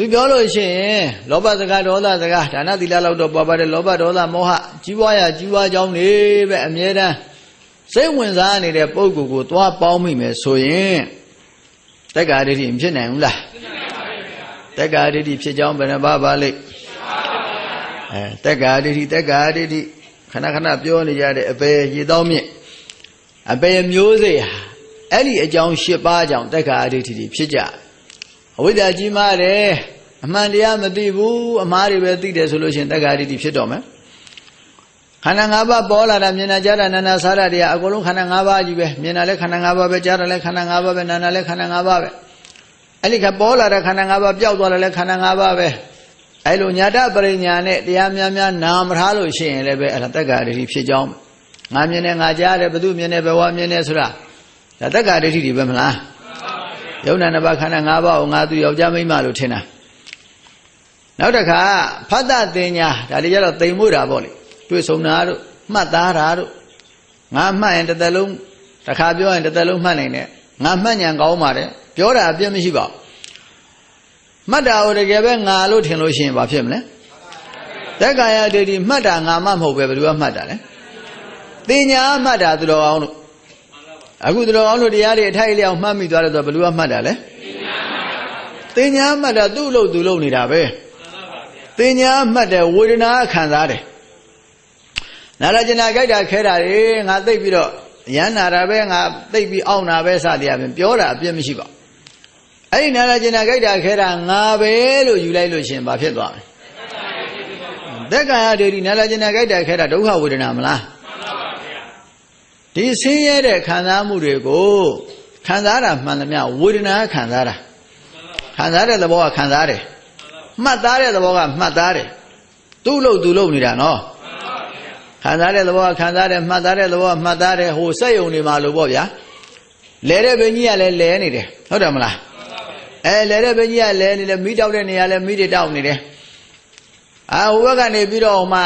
သူပြောလို့ရှိရင်လောဘစကားဒေါသစကားဒါနသီလလောက်တော့ပေါ်ပါတယ်လောဘဒေါသမောဟကြီးပွားရကြီးပွားကြောင်းနေပဲအမြဲတမ်းစိတ်ဝင်စားနေတဲ့ပုံကိုယ်ကိုသွားပေါင်းမိမယ်ဆိုရင်တက္ကာဒိဋ္ဌိမဖြစ်နိုင်ဘူးလားဖြစ်နိုင်ပါဘူးဗျာတက္ကာဒိဋ္ဌိဖြစ်ကြောင်းဘယ်နှပါပါလိမ့်အဲတက္ကာဒိဋ္ဌိတက္ကာဒိဋ္ဌိခဏခဏပြောနေကြတဲ့အပေရေတောင်းမြင့်အပေမျိုးစေ့ဟာအဲ့ဒီအကြောင်း၈ပါးကြောင့်တက္ကာဒိဋ္ဌိဖြစ်ကြ အဝိဇ္ဇာကြီးမားတယ်အမှန်တရားမသိဘူးအမှားတွေပဲသိတယ်ဆိုလို့ရှိရင်တက္ကာဒိဋ္ဌိဖြစ်တော့မယ်ခန္ဓာ၅ပါးပေါ်လာတာမြင်တာကြားတာနာနာစားတာတွေကအကုန်လုံးခန္ဓာ၅ပါးကြီးပဲမြင်တာလည်းခန္ဓာ၅ပါးပဲကြားတာလည်းခန္ဓာ၅ပါးပဲနာနာလည်းခန္ဓာ၅ပါးပဲအဲ့ဒီကပေါ်လာတဲ့ခန္ဓာ၅ပါးပျောက်သွားတယ်လည်းခန္ဓာ၅ပါးပဲအဲ့လိုညာတပရိညာနဲ့တရားများများနာမထားလို့ရှိရင်လည်းပဲအဲ့ဒါတက္ကာဒိဋ္ဌိဖြစ်ကြောင်းငါမြင်တယ်ငါကြားတယ်ဘု து မြင်တယ်ဘဝမြင်တယ်ဆိုတာဒါတက္ကာဒိဋ္ဌိတွေပဲမလား ယုံနာနှစ်ပါးခန္ဓာ၅ပါးကိုငါသူယောက်ျားမိန်းမလို့ထင်တာနောက်တစ်ခါဖတ်တတင်ညာဒါတွေကြတော့တိမ်မွေ့တာပေါ့လေတွေ့ဆုံတာတို့မှတ်သားတာတို့ငါမှတ်ရင်တစ်သက်လုံးတစ်ခါပြောရင်တစ်သက်လုံးမှတ်နိုင်တယ်ငါမှတ်ဉာဏ်ကောင်းပါတယ်ပြောတာအပြစ်မရှိပါဘူးမှတ်တာကိုတကယ်ပဲငါလို့ထင်လို့ရှိရင်ဘာဖြစ်မလဲသက်ကာယဒိဋ္ဌိမှတ်တာငါမှမဟုတ်ပဲဘယ်သူကမှတ်တာလဲတင်ညာမှတ်တာသူတော်ကောင်းလို့ အခုသူတော်ကောင်းလို့တရားတွေအထိုက်လျောက်မှတ်မိသွားတယ်ဆိုဘယ်သူကမှတ်တာလဲတင်ညာမှတ်တာသူ့လို့သူလို့နေတာပဲတင်ညာမှတ်တယ်ဝေဒနာခံစားတယ်နာရကျင်နာကြိုက်တာခဲတာတွေငါသိပ်ပြီးတော့ရမ်းနာတာပဲငါသိပ်ပြီးအောင့်နာပဲစသည်အပြင်ပြောတာအပြစ်မရှိပါဘူးအဲ့ဒီနာလာကျင်နာကြိုက်တာခဲတာငါပဲလို့ယူလိုက်လို့ရှင်ဘာဖြစ်သွားလဲသက်ကာယဒေဒီနာလာကျင်နာကြိုက်တာခဲတာဒုက္ခဝေဒနာမလား ဒီဆင်းရဲတဲ့ခံစားမှုတွေကိုခံစားတာမှန်သမျှဝေဒနာခံစားတာခံစားတဲ့သဘောကခံစားတယ်မှတ်သားတဲ့သဘောကမှတ်သားတယ်သူ့လို့သူ့လို့နေတာနော်ခံစားတဲ့သဘောကခံစားတယ်မှတ်သားတဲ့သဘောကမှတ်သားတယ်ဟိုစက်ယုံနေမှာလို့ပေါ့ဗျာလဲတဲ့ဘင်းကြီးကလည်းလဲနေတယ်ဟုတ်တယ်မလားအဲလဲတဲ့ဘင်းကြီးကလဲနေတယ်မိတောက်တဲ့နေရာလဲမိတွေတောက်နေတယ်အာဟိုဘက်ကနေပြီးတော့ဟိုမှာ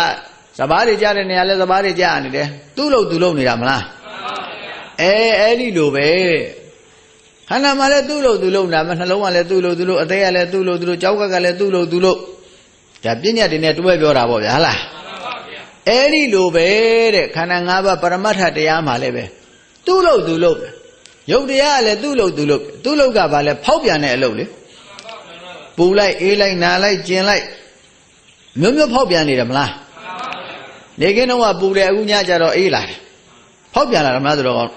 စပားတွေကြားတဲ့နေရာလဲစပားတွေကြားနေတယ်သူ့လို့သူ့လို့နေတာမလားအဲအဲ့ဒီလိုပဲခန္ဓာမှာလည်းသူ့လို့သူ့လို့နာမနှလုံးကလည်းသူ့လို့သူ့လို့အသေးကလည်းသူ့လို့သူ့လို့ကြောက်ကကလည်းသူ့လို့သူ့လို့ဒါပြဉ္ညာတွေနဲ့တွဲပြောတာပေါ့ဗျာဟလားအဲ့ဒီလိုပဲတဲ့ခန္ဓာ၅ပါးပရမတ္ထတရားမှာလည်းပဲသူ့လို့သူ့လို့ယုတ်တရားကလည်းသူ့လို့သူ့လို့သူ့လို့ကဘာလဲဖောက်ပြန်တဲ့အလုပ်လေပူလိုက်အေးလိုက်နာလိုက်ကျင်လိုက်မျိုးမျိုးဖောက်ပြန်နေတယ်မလား နေကင်းတော့ကပူတယ်အခုညကျတော့အေးလာတယ်ဖောက်ပြန်လာတယ်မလားဆိုတော့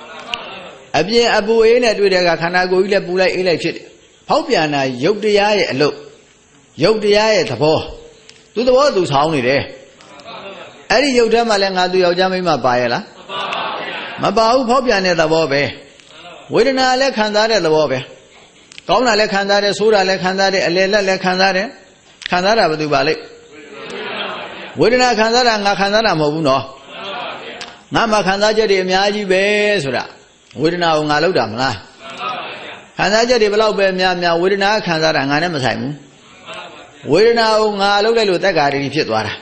အပြင်အပူအေးနဲ့တွေ့တဲ့အခါခန္ဓာကိုယ်ကြီးလည်းပူလိုက်အေးလိုက်ဖြစ်တယ်ဖောက်ပြန်တာယုတ်တရားရဲ့အလုပ်ယုတ်တရားရဲ့သဘောသူသဘောသူဆောင်းနေတယ်အဲ့ဒီယုတ်ထဲမှာလည်းငါသူယောက်ျားမိန်းမပါရဲ့လားမပါဘူးဖောက်ပြန်တဲ့သဘောပဲဝေဒနာလည်းခံစားတဲ့သဘောပဲကောင်းတာလည်းခံစားတယ်ဆိုးတာလည်းခံစားတယ်အလယ်လက်လည်းခံစားတယ်ခံစားတာဘယ်သူပါလိမ့် ဝေဒနာခံစားတာငါခံစားတာမဟုတ်ဘူးနော်ငါမှခံစားချက်တွေအများကြီးပဲဆိုတာဝေဒနာကိုငါလောက်တာမလားခံစားချက်တွေဘယ်လောက်ပဲများများဝေဒနာခံစားတာငါနဲ့မဆိုင်ဘူးဝေဒနာကိုငါလောက်လိုက်လို့တက်ကာရီဖြစ်သွားတာ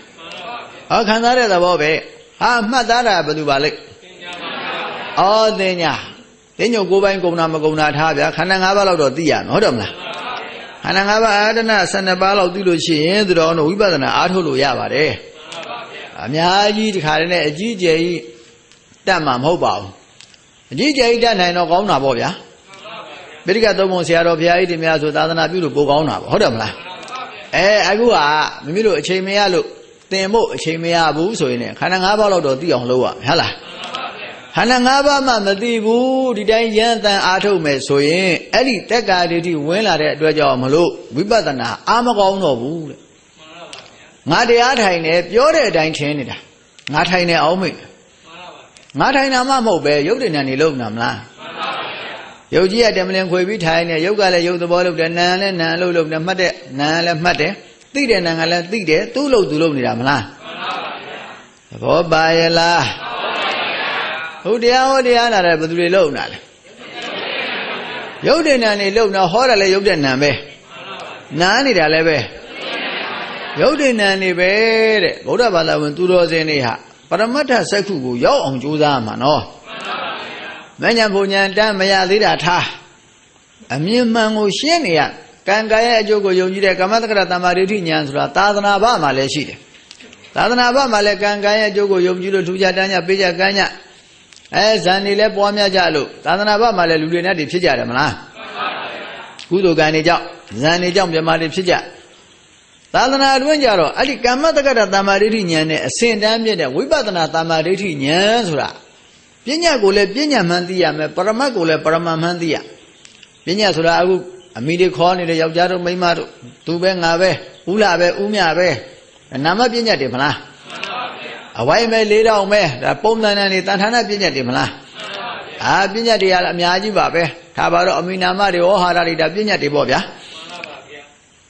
ဟောခံစားတဲ့သဘောပဲဟာမှတ်သားတာဘယ်သူပါလိမ့်ဩတင်ညာတင်းညိုကိုပိုင်းကုံနာမကုံနာထားဗျာခန္ဓာ၅ပါးလောက်တော့သိရနော်ဟုတ်တယ်မလား ခန္ဓာ၅ပါးအာရဏ12ပါးလောက်သိလို့ရှိရင်သူတော်တို့ဝိပဿနာအားထုတ်လို့ရပါတယ်အများကြီးဒီခါတည်းနဲ့အကြီးကျယ်ကြီးတတ်မှာမဟုတ်ပါဘူးအကြီးကျယ်ကြီးတတ်နိုင်တော့ကောင်းတာပေါ့ဗျာပိဋကသုံးပုံဆရာတော်ဘုရားကြီးတင်များဆိုသာသနာပြုလို့ပိုကောင်းတာပေါ့ဟုတ်တယ်မလားအဲအခုကမိမိတို့အချိန်မရလို့တင်ဖို့အချိန်မရဘူးဆိုရင်ခန္ဓာ၅ပါးလောက်တော့သိအောင်လုပ်ရမယ်ဟုတ်လား ခန္ဓာ၅ပါးမှမသိဘူးဒီတိုင်းရန်တန်အားထုတ်မယ်ဆိုရင်အဲ့ဒီတက်ကာဒိဋ္ဌိဝင်လာတဲ့အတွက်ကြောင့်မလို့ဝိပဿနာအာမကောင်းတော့ဘူးတဲ့ငါတရားထိုင်နေပြောတဲ့အတိုင်းထင်နေတာငါထိုင်နေအောင်မိတ်ငါထိုင်တာမှမဟုတ်ပဲရုပ်တဏ္ဍာနေလို့နာမလားရုပ်ကြီးကတမလင်ခွေပြီးထိုင်နေရုပ်ကလည်းရုပ်သဘောလုပ်တယ်နာမ်လည်းနာမ်လို့လုပ်တယ်မှတ်တဲ့နာမ်လည်းမှတ်တယ်သိတဲ့နာမ်ကလည်းသိတယ်သူ့လို့သူလို့နေတာမလားသဘောပါရဲ့လား ဟုတ်တရားဟောတရားနာတယ်ဘယ်သူတွေလုံနာလဲရုပ်တဲ့နာနေလုံနာဟောတယ်လည်းရုပ်တဲ့နာပဲနာနေတာလည်းပဲရုပ်တဲ့နာနေပဲတဲ့ဗုဒ္ဓဘာသာဝင်သူတော်စင်တွေဟာပရမတ္ထစက္ခုကိုရောက်အောင်ကြိုးစားမှာနော်မညာဘုံညာတမ်းမရသေးတာထားအမြင်မှန်ကိုရှင်းနေရကံကံရဲ့အကျိုးကိုယုံကြည်တဲ့ကမ္မတက္ကရတမ္မာဒိဋ္ဌိဉာဏ်ဆိုတာသာသနာ့ဘမှာလည်းရှိတယ်သာသနာ့ဘမှာလည်းကံကံရဲ့အကျိုးကိုယုံကြည်လို့ထူးခြားတမ်းကြပေးကြကမ်းကြ အဲဇန်နေလဲပွားများကြလို့သာသနာ့ဘမှာလည်းလူတွေနဲ့တည်းဖြစ်ကြတယ်မလားကုသိုလ်ကံတွေကြောင့်ဇန်နေကြောင့်မြမတွေဖြစ်ကြသာသနာအတွင်းကြတော့အဲ့ဒီကမ္မတက္ကရတမ္မာဒိဋ္ဌိဉာဏ်နဲ့အစဉ်တန်းမြင့်တဲ့ဝိပဿနာတမ္မာဒိဋ္ဌိဉာဏ်ဆိုတာပညာကိုလည်းပညာမှန်သိရမယ်ပရမတ်ကိုလည်းပရမတ်မှန်သိရပညာဆိုတာအခုအမိတွေခေါ်နေတဲ့ယောက်ျားတို့မိန်းမတို့သူပဲငါပဲဥလာပဲဥမြပဲနာမပညာတွေမလား အဝိုင်းပဲ၄တောင်ပဲဒါပုံသဏ္ဍာန်တွေတန်ထာနာပညာတွေမလားအာပညာတွေကအများကြီးပါပဲဒါပါတော့အမိနာမတွေဩဟာရတွေဒါပညာတွေပေါ့ဗျာ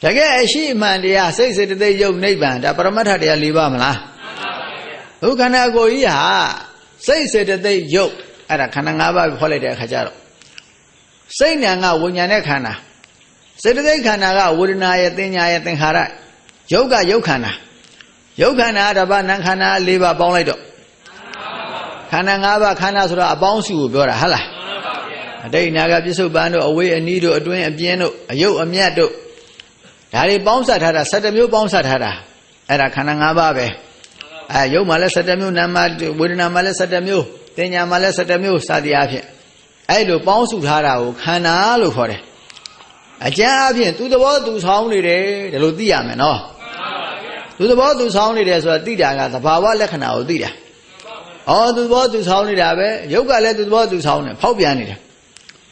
တကယ်အရှိအမှန်တရားစိတ်စေတသိက်ယုတ်နိဗ္ဗာန်ဒါပရမတ္ထတရား၄ပါးမလားဒုက္ခနာကိုကြီးဟာစိတ်စေတသိက်ယုတ်အဲ့ဒါခန္ဓာ၅ပါးခေါ်လိုက်တဲ့အခါကျတော့စိတ်ဉာဏ်ကဝိညာဉ်နဲ့ခန္ဓာစေတသိက်ခန္ဓာကဝေဒနာရဲ့သင်ညာရဲ့သင်္ခါရယုတ်ကယုတ်ခန္ဓာ ယုတ်ခန္ဓာတပတ်နံခန္ဓာ၄ပါးပေါင်းလိုက်တော့ခန္ဓာ၅ပါးခန္ဓာဆိုတော့အပေါင်းစုကိုပြောတာဟုတ်လားအတိတ်နာကပြစ္ဆုတ်ပန်တို့အဝေးအနီးတို့အတွင်းအပြင်းတို့အယုတ်အမြတ်တို့ဒါတွေပေါင်းစပ်ထားတာ7မျိုးပေါင်းစပ်ထားတာအဲ့ဒါခန္ဓာ၅ပါးပဲအဲယုတ်မှလည်း7မျိုးနာမဝေဒနာမှလည်း7မျိုးတင်ညာမှလည်း7မျိုးစသည်အားဖြင့်အဲ့လိုပေါင်းစုထားတာကိုခန္ဓာလို့ခေါ်တယ်အကျမ်းအဖြစ်သူသဘောသူဆောင်းနေတယ်ဒီလိုသိရမယ်နော် သူသဘောသူဆောင်းနေတယ်ဆိုတာသိတာကသဘာဝလက္ခဏာကိုသိတာဩသူသဘောသူဆောင်းနေတာပဲရုပ်ကလည်းသူသဘောသူဆောင်းနေဖောက်ပြန်နေတယ်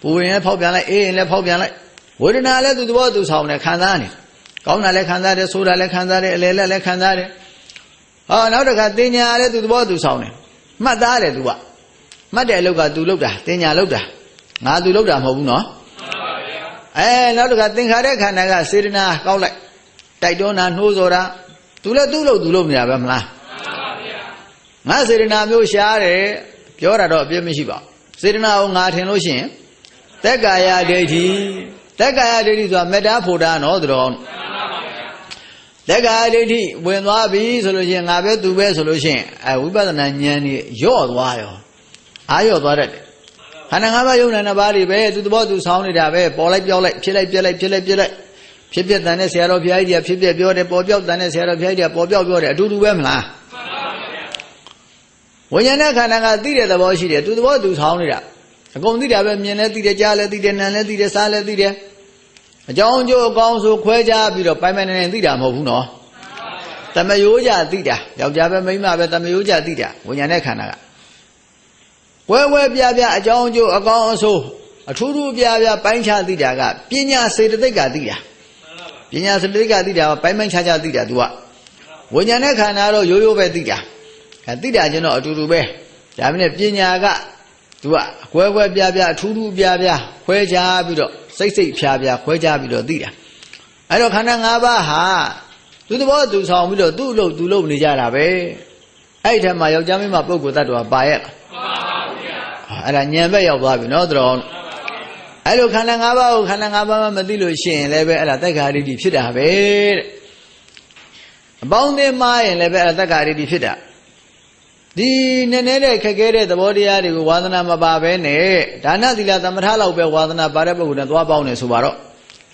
ပူရင်လည်းဖောက်ပြန်လိုက်အေးရင်လည်းဖောက်ပြန်လိုက်ဝေဒနာလည်းသူသဘောသူဆောင်တယ်ခံစားနေကောင်းတာလည်းခံစားတယ်ဆိုးတာလည်းခံစားတယ်အလယ်လက်လည်းခံစားတယ်ဟောနောက်တစ်ခါတင်ညာလည်းသူသဘောသူဆောင်တယ်မှတ်သားတယ်သူကမှတ်တဲ့အလုပ်ကသူလုပ်တာတင်ညာလုပ်တာငါသူလုပ်တာမဟုတ်ဘူးနော်အဲနောက်တစ်ခါသင်္ခါရခန္ဓာကစေတနာကောက်လိုက်တိုက်တွန်းတာနှိုးဆော်တာ သူလည်းသူ့လုပ်သူလုပ်နေတာပဲမလားငါစေတနာမျိုးရှားတယ်ပြောတာတော့အပြည့်မရှိပါဘူးစေတနာကိုငါထင်လို့ရှိရင်သက်ကာယဒိဋ္ဌိသက်ကာယဒိဋ္ဌိဆိုတာမေတ္တာဖို့တာနော်သူတော်သက်ကာယဒိဋ္ဌိဝင်သွားပြီဆိုလို့ရှိရင်ငါပဲသူပဲဆိုလို့ရှိရင်အဲဝိပဿနာဉာဏ်นี่ယော့သွားရောအာယော့သွားတတ်တယ်ခန္ဓာငါးပါးယုံနာနှစ်ပါးတွေပဲသူသဘောသူဆောင်းနေတာပဲပေါ်လိုက်ပြောက်လိုက်ဖြစ်လိုက်ပြက်လိုက်ဖြစ်လိုက်ပြက်လိုက် ဖြစ်ပြက်တန်တဲ့ဆရာတော်ဘုရားကြီးကဖြစ်ပြက်ပြောတယ်ပေါ်ပြောက်တန်တဲ့ဆရာတော်ဘုရားကြီးကပေါ်ပြောက်ပြောတယ်အတူတူပဲမလားဝိညာဉ်နဲ့ခန္ဓာကသိတဲ့သဘောရှိတယ်သူသဘောသူဆောင်းနေတာအကုန်သိတာပဲမြင်လဲသိတယ်ကြားလဲသိတယ်နားလဲသိတယ်စားလဲသိတယ်အကြောင်းအကျိုးအကောင်းဆိုခွဲခြားပြီးတော့ပိုင်ပိုင်နိုင်နိုင်သိတာမဟုတ်ဘူးနော်တမယိုးကြသိတာယောက်ျားပဲမိန်းမပဲတမယိုးကြသိတာဝိညာဉ်နဲ့ခန္ဓာကဝဲဝဲပြပြအကြောင်းအကျိုးအကောင်းအဆိုးအထူးထူးပြပြပိုင်းခြားသိတာကပညာစေတသိက်ကသိတာ ပညာစေတသိက်ကသိတာပိုင်းပိုင်းခြားခြားသိတာ तू ကဝိညာဉ်နဲ့ခန္ဓာတော့ရိုးရိုးပဲသိတာအဲသိတာချင်းတော့အတူတူပဲဒါမင်းပညာက तू ကကွဲကွဲပြားပြားအထူးထူးပြားပြားခွဲခြားပြီးတော့စိတ်စိတ်ဖြားဖြားခွဲခြားပြီးတော့သိတာအဲ့တော့ခန္ဓာ၅ပါးဟာသူသဘောသူဆောင်ပြီးတော့သူ့အလုပ်သူလုပ်နေကြတာပဲအဲ့ဒီထက်မှာယောက်ျားမင်းမပုဂ္ဂိုလ်တ attva ပါရဲ့လားပါပါဗျာအဲ့ဒါညံဘက်ရောက်သွားပြီနော်တော် အဲ့လိုခန္ဓာ၅ပါးကိုခန္ဓာ၅ပါးမှမသိလို့ရှိရင်လည်းပဲအဲ့ဒါတက္ကာရိတိဖြစ်တာပဲတဲ့အပေါင်းအသင်းမှားရင်လည်းပဲအဲ့ဒါတက္ကာရိတိဖြစ်တာဒီနည်းနည်းတဲ့ခက်ခဲတဲ့သဘောတရားတွေကိုဝါသနာမပါဘဲနဲ့ဒါနသီလသမထလောက်ပဲဝါသနာပါတဲ့ပုဂ္ဂိုလ်နဲ့သွားပေါင်းနေဆိုပါတော့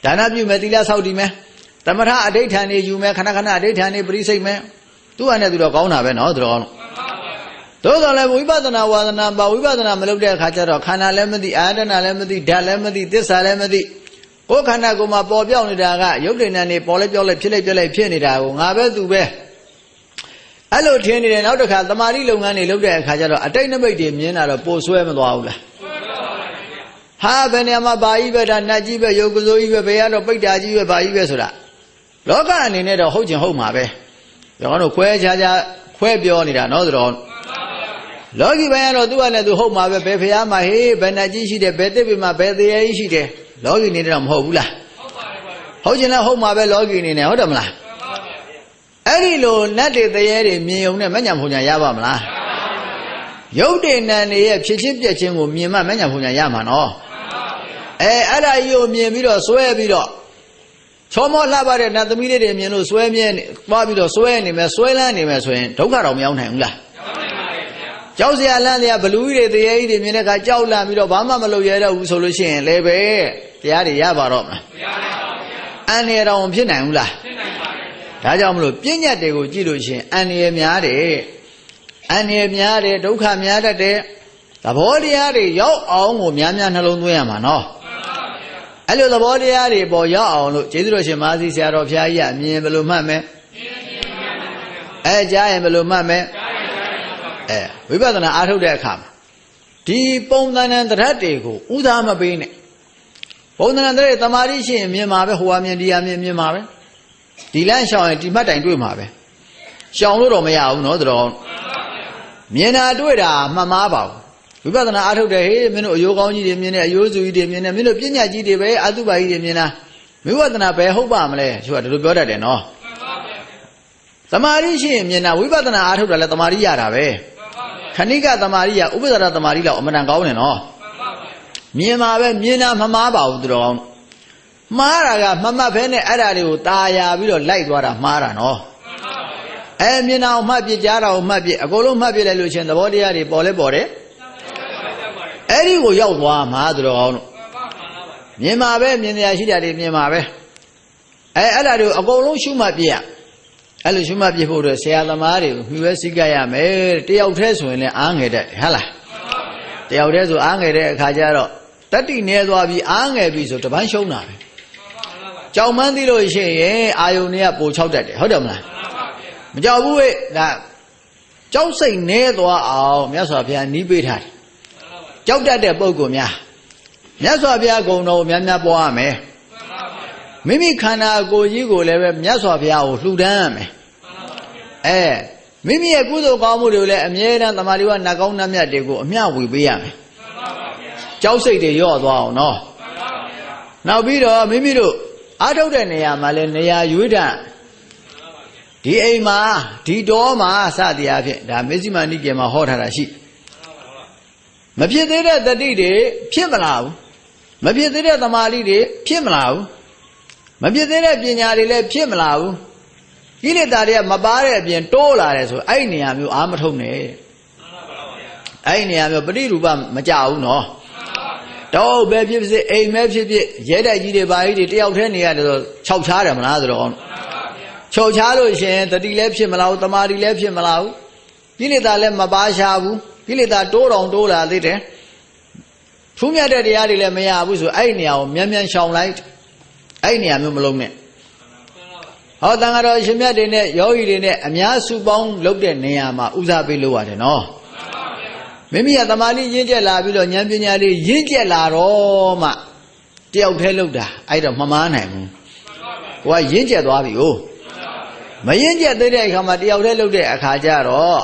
ဒါနပြုမယ်သီလဆောက်တည်မယ်သမထအဋိဋ္ဌာန်နေယူမယ်ခဏခဏအဋိဋ္ဌာန်နေပရိစိတ်မယ်သူ့ဟာနဲ့သူတော့ကောင်းတာပဲနော်သူတော် သို့တော်လည်းဝိပဿနာဝါသနာပါဝိပဿနာမလုပ်တဲ့အခါကျတော့ခန္ဓာလည်းမသိအာရဏလည်းမသိဓာတ်လည်းမသိသစ္စာလည်းမသိကိုယ်ခန္ဓာကိုယ်မှာပေါ်ပြောင်းနေတာကရုပ်တည်နေနေပေါ်လဲပြောင်းလဲဖြစ်လိုက်ပြက်လိုက်ဖြစ်နေတာကိုငါပဲသူပဲအဲ့လိုထင်နေတယ်နောက်တစ်ခါတမာတိလုပ်ငန်းတွေလုပ်တဲ့အခါကျတော့အတိတ်နိမိတ်တွေမြင်တာတော့ပိုဆွဲမသွားဘူးလားဟာဘယ်နေရာမှာဘာကြီးပဲဒါနတ်ကြီးပဲယုတ်ကစိုးကြီးပဲဘယ်ကတော့ပိတ်တာကြီးပဲဘာကြီးပဲဆိုတာလောကအနေနဲ့တော့ဟုတ်ချင်ဟုတ်မှာပဲကျွန်တော်တို့ခွဲခြားခြားခွဲပြောနေတာနော်သတော် လောကီပိုင်းကတော့သူ့ဟာနဲ့သူဟုတ်မှာပဲဘယ်ဖရားမှာဟေးဘယ်နတ်ကြီးရှိတယ်ဘယ်တစ်ပိမှာဘယ်တရားကြီးရှိတယ်လောကီနေတော့မဟုတ်ဘူးလားဟုတ်ပါဘူးဟုတ်ချင်လဲဟုတ်မှာပဲလောကီနေနေဟုတ်တယ်မလားအဲ့ဒီလိုနတ်တွေတရေတွေမြင်ုံနဲ့မညံဖုန်ညာရပါမလားရုပ်တည်နံတွေရဲ့ဖြစ်ချင်းပြက်ချင်းကိုမြင်မှမညံဖုန်ညာရမှာနော်အဲအဲ့ဒါကြီးကိုမြင်ပြီးတော့စွဲပြီးတော့ချောမောလှပတဲ့နတ်သမီးလေးတွေမြင်လို့စွဲမြဲသွားပြီးတော့စွဲနေမယ်စွဲလန်းနေမယ်ဆိုရင်ဒုက္ခတော့မရောက်နိုင်ဘူးလား ကြောက်စရာလန့်စရာဘလူကြီးတွေတရေကြီးတွေမြင်တဲ့အခါကြောက်လန့်ပြီးတော့ဘာမှမလုပ်ရတော့ဘူးဆိုလို့ရှိရင်လည်းပဲတရားတွေရပါတော့မလားမရပါဘူးဗျာအန်ရတော်ဖြစ်နိုင်ဘူးလားဖြစ်နိုင်ပါဒါကြောင့်မလို့ပြဉ္ညတ်တွေကိုကြည့်လို့ရှိရင်အန္တရာယ်များတယ်အန္တရာယ်များတယ်ဒုက္ခများတတ်တယ်သဘောတရားတွေရောက်အောင်ကိုများများနှလုံးသွင်းရမှာနော်အဲ့လိုသဘောတရားတွေပေါ်ရောက်အောင်လို့ကျေးဇူးတော်ရှင်မာသီဆရာတော်ဘုရားကြီးအမြင်ဘယ်လိုမှတ်မလဲအဲကြားရင်ဘယ်လိုမှတ်မလဲ အဲဝိပဿနာအားထုတ်တဲ့အခါမှာဒီပုံသဏ္ဍာန်တရက်တွေကိုဥဒါမပေးနဲ့ပုံသဏ္ဍာန်တရက်တမာရီရှိရင်မြင်မှာပဲဟိုဟာမြင်ဒီဟာမြင်မြင်မှာပဲဒီလမ်းရှောင်ရင်ဒီမှတ်တိုင်တွေ့မှာပဲရှောင်လို့တော့မရဘူးနော်တော်မြင်တာတွေ့တာမှတ်မှားပါဘူးဝိပဿနာအားထုတ်တယ်ဟေးမင်းတို့အယိုးကောင်းကြီးတွေမြင်တယ်အယိုးစုကြီးတွေမြင်တယ်မင်းတို့ပညာကြီးတွေပဲအတုပါကြီးတွေမြင်တာဝိပဿနာဘယ်ဟုတ်ပါမလဲသူကဒီလိုပြောတတ်တယ်နော်သမာဓိရှိရင်မြင်တာဝိပဿနာအားထုတ်တာလဲသမာဓိရတာပဲ ခဏိကသမာဓိရဥပဒရသမာဓိလောက်အမှန်တန်ကောင်းတယ်နော်မြင်မှာပဲမြင်တာမမှားပါဘူးသူတော်မှားတာကမမှတ်ဖဲနဲ့အဲ့ဒါတွေကိုตาယာပြီးတော့လိုက်သွားတာမှားတာနော်အဲမြင်အောင်မှတ်ပြကြားတာကိုမှတ်ပြအကုန်လုံးမှတ်ပြလိုက်လို့ချင်းသဘောတရားတွေပေါ်လဲပေါ်တယ်အဲ့ဒီကိုရောက်သွားမှာသူတော်ကောင်းတို့မြင်မှာပဲမြင်ရရှိတာတွေမြင်မှာပဲအဲအဲ့ဒါတွေကိုအကုန်လုံးရှုမှတ်ပြရ အဲ့လိုရှုမှတ်ပြဖို့အတွက်ဆရာသမားတွေကိုမြှွေးစိကရမယ်တယောက်တည်းဆိုရင်လည်းအားငယ်တတ်ဟုတ်လားတယောက်တည်းဆိုအားငယ်တဲ့အခါကျတော့တတိနေသွားပြီးအားငယ်ပြီဆိုတပန်းရှုံးတာပဲကြောင်မှန်းသိလို့ရှိရင်အာယုန်တွေကပို၆တက်တယ်ဟုတ်တယ်မလားမကြောက်ဘူးဟဲ့ဒါကြောက်စိတ်နဲသွားအောင်မြတ်စွာဘုရားနီးပေးထားတယ်ကြောက်တတ်တဲ့ပုံကိုများမြတ်စွာဘုရားဂုဏ်တော်များများပွားရမယ်မိမိခန္ဓာကိုယ်ကြီးကိုလည်းပဲမြတ်စွာဘုရားကိုလှူဒန်းရမယ် အဲမိမိရဲ့ကုသိုလ်ကောင်းမှုတွေကိုလည်းအမြဲတမ်းတမာတိဝနတ်ကောင်းနတ်မြတ်တွေကိုအမျှဝေပေးရမယ်ကြောက်စိတ်တွေရော့သွားအောင်နော်နောက်ပြီးတော့မိမိတို့အားထုတ်တဲ့နေရာမှာလည်းနေရာရွေးတာဒီအိမ်မှာဒီတော်မှာစသည်အဖြစ်ဒါမေဇိမာနိကေမှာဟောထားတာရှိမဖြစ်သေးတဲ့တတိတွေဖြစ်မလာဘူးမဖြစ်သေးတဲ့သမာဓိတွေဖြစ်မလာဘူးမဖြစ်သေးတဲ့ပညာတွေလည်းဖြစ်မလာဘူး ကိလေသာတွေကမပါတဲ့အပြင်တိုးလာတယ်ဆိုအဲ့ဒီနေရာမျိုးအာမထုံနဲ့အဲ့ဒီနေရာမျိုးပရိရူပမကြဘူးနော်တော့ပဲဖြစ်ဖြစ်အိမ်ပဲဖြစ်ဖြစ်ရဲတိုက်ကြီးတွေဘာကြီးတွေတယောက်တည်းနေရတယ်ဆိုခြောက်ချားတယ်မလားဆိုတော့ခြောက်ချားလို့ရှင်တတိလည်းဖြစ်မလာဘူးတမာတိလည်းဖြစ်မလာဘူးကိလေသာလည်းမပါရှားဘူးကိလေသာတိုးတော်တိုးလာသေးတယ်ထူးမြတ်တဲ့တရားတွေလည်းမရဘူးဆိုအဲ့ဒီနေရာကိုမြန်မြန်ရှောင်လိုက်အဲ့ဒီနေရာမျိုးမလုံးနဲ့ ဟောတန်ဃာတော်ရှင်မြတ်တွေနဲ့ယောဂီတွေနဲ့အများစုပေါင်းလုပ်တဲ့နေရာမှာဥစားပေးလို့ရတယ်နော်မိမိကတမာတိရင့်ကျက်လာပြီးတော့ဉာဏ်ပညာလေးရင့်ကျက်လာတော့မှတယောက်တည်းလုပ်တာအဲ့တော့မမားနိုင်ဘူးကိုကရင့်ကျက်သွားပြီ哦မရင့်ကျက်သေးတဲ့အခါမှာတယောက်တည်းလုပ်တဲ့အခါကျတော့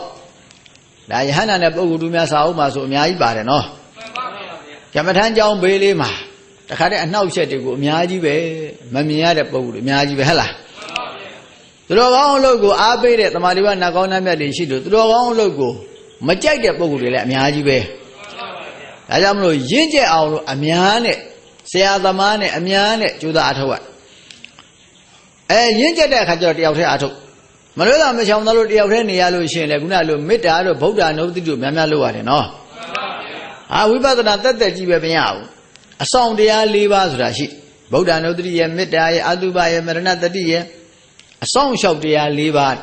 ဒါယဟန္တာနဲ့ပုဂ္ဂိုလ်သူများစာအုပ်မှာဆိုအများကြီးပါတယ်နော်ကမ္မထမ်းကြောင်းဘေးလေးမှာတခါတည်းအနှောက်အယှက်တွေကိုအများကြီးပဲမမြင်ရတဲ့ပုဂ္ဂိုလ်တွေအများကြီးပဲဟဲ့လား သူတော်ကောင်းအလုပ်ကိုအားပေးတဲ့တမာတိဘနတ်ကောင်းနှမြတ်တွေရှိလို့သူတော်ကောင်းအလုပ်ကိုမကြိုက်တဲ့ပုဂ္ဂိုလ်တွေလည်းအများကြီးပဲဒါကြောင့်မလို့ရင့်ကျက်အောင်လို့အများနဲ့ဆရာသမားနဲ့အများနဲ့ကြိုးစားအထောက်ရအဲရင့်ကျက်တဲ့အခါကျတော့တယောက်တည်းအထောက်မလို့သာမချောင်သားလို့တယောက်တည်းနေရလို့ရှိရင်လည်းခုနလိုမေတ္တာတို့ဗုဒ္ဓနုပ္ပတိတို့များများလုပ်ရတယ်နော်ဟာဝိပဿနာတက်တက်ကြီးပဲမရဘူးအဆောင်တရား၄ပါးဆိုတာရှိဗုဒ္ဓနုတ္တိရဲ့မေတ္တာရဲ့အတုပရဲ့မရဏတတိရဲ့ အဆောင်လျှောက်တရား၄ပါး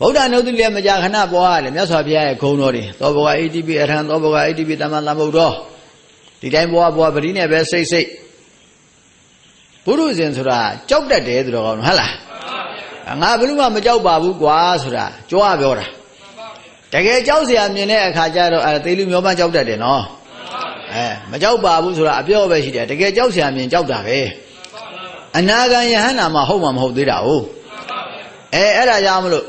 ဗုဒ္ဓနုတ္တိလည်းမကြာခဏပွားရတယ်မြတ်စွာဘုရားရဲ့ခုံတော်တွေသောဘဂဣတိပိအထံသောဘဂဣတိပိတမန်သမ္ဗုဒ္ဓဒီတိုင်းပွားပွားပရိနဲ့ပဲစိတ်စိတ်ပုရုဇဉ်ဆိုတာကြောက်တတ်တယ်သူတော်ကောင်းဟုတ်လားငါဘယ်လို့မှမကြောက်ပါဘူးကွာဆိုတာကြွားပြောတာတကယ်ကြောက်เสียမြင်တဲ့အခါကျတော့အဲသေလူမျိုးပန်းကြောက်တတ်တယ်နော်အဲမကြောက်ပါဘူးဆိုတာအပြောပဲရှိတယ်တကယ်ကြောက်เสียမြင်ကြောက်တာပဲ အနာဂံယဟန္တာမှာဟုတ်မှာမဟုတ်သေးတာဟုတ်အဲအဲ့ဒါကြောင့်မလို့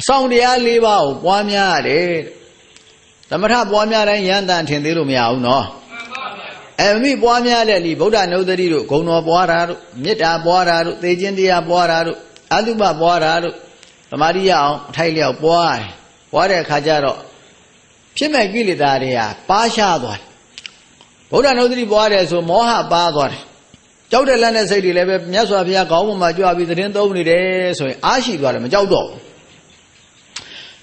အဆောင်တရား၄ပါးကိုပွားများရတယ်သမထပွားများတိုင်းယန္တန်ထင်သေးလို့မရဘူးနော်အဲမိပွားများတဲ့ဒီဗုဒ္ဓနုဒတိတို့ဂုံတော်ပွားတာတို့မေတ္တာပွားတာတို့သေခြင်းတရားပွားတာတို့အတုပပွားတာတို့သမာဓိရအောင်အထိုက်လျောက်ပွားတယ်ပွားတဲ့အခါကျတော့ဖြစ်မဲ့ကိလေသာတွေကပါရှားသွားတယ်ဗုဒ္ဓနုဒတိပွားတယ်ဆိုမောဟပါသွားတယ် ကြောက်တဲ့လက်နဲ့စိတ်တွေလည်းပဲမြတ်စွာဘုရားကောင်းပေါ်မှာကြွပြီးသတင်းသုံးနေတယ်ဆိုရင်အားရှိသွားတယ်မကြောက်တော့ဘူး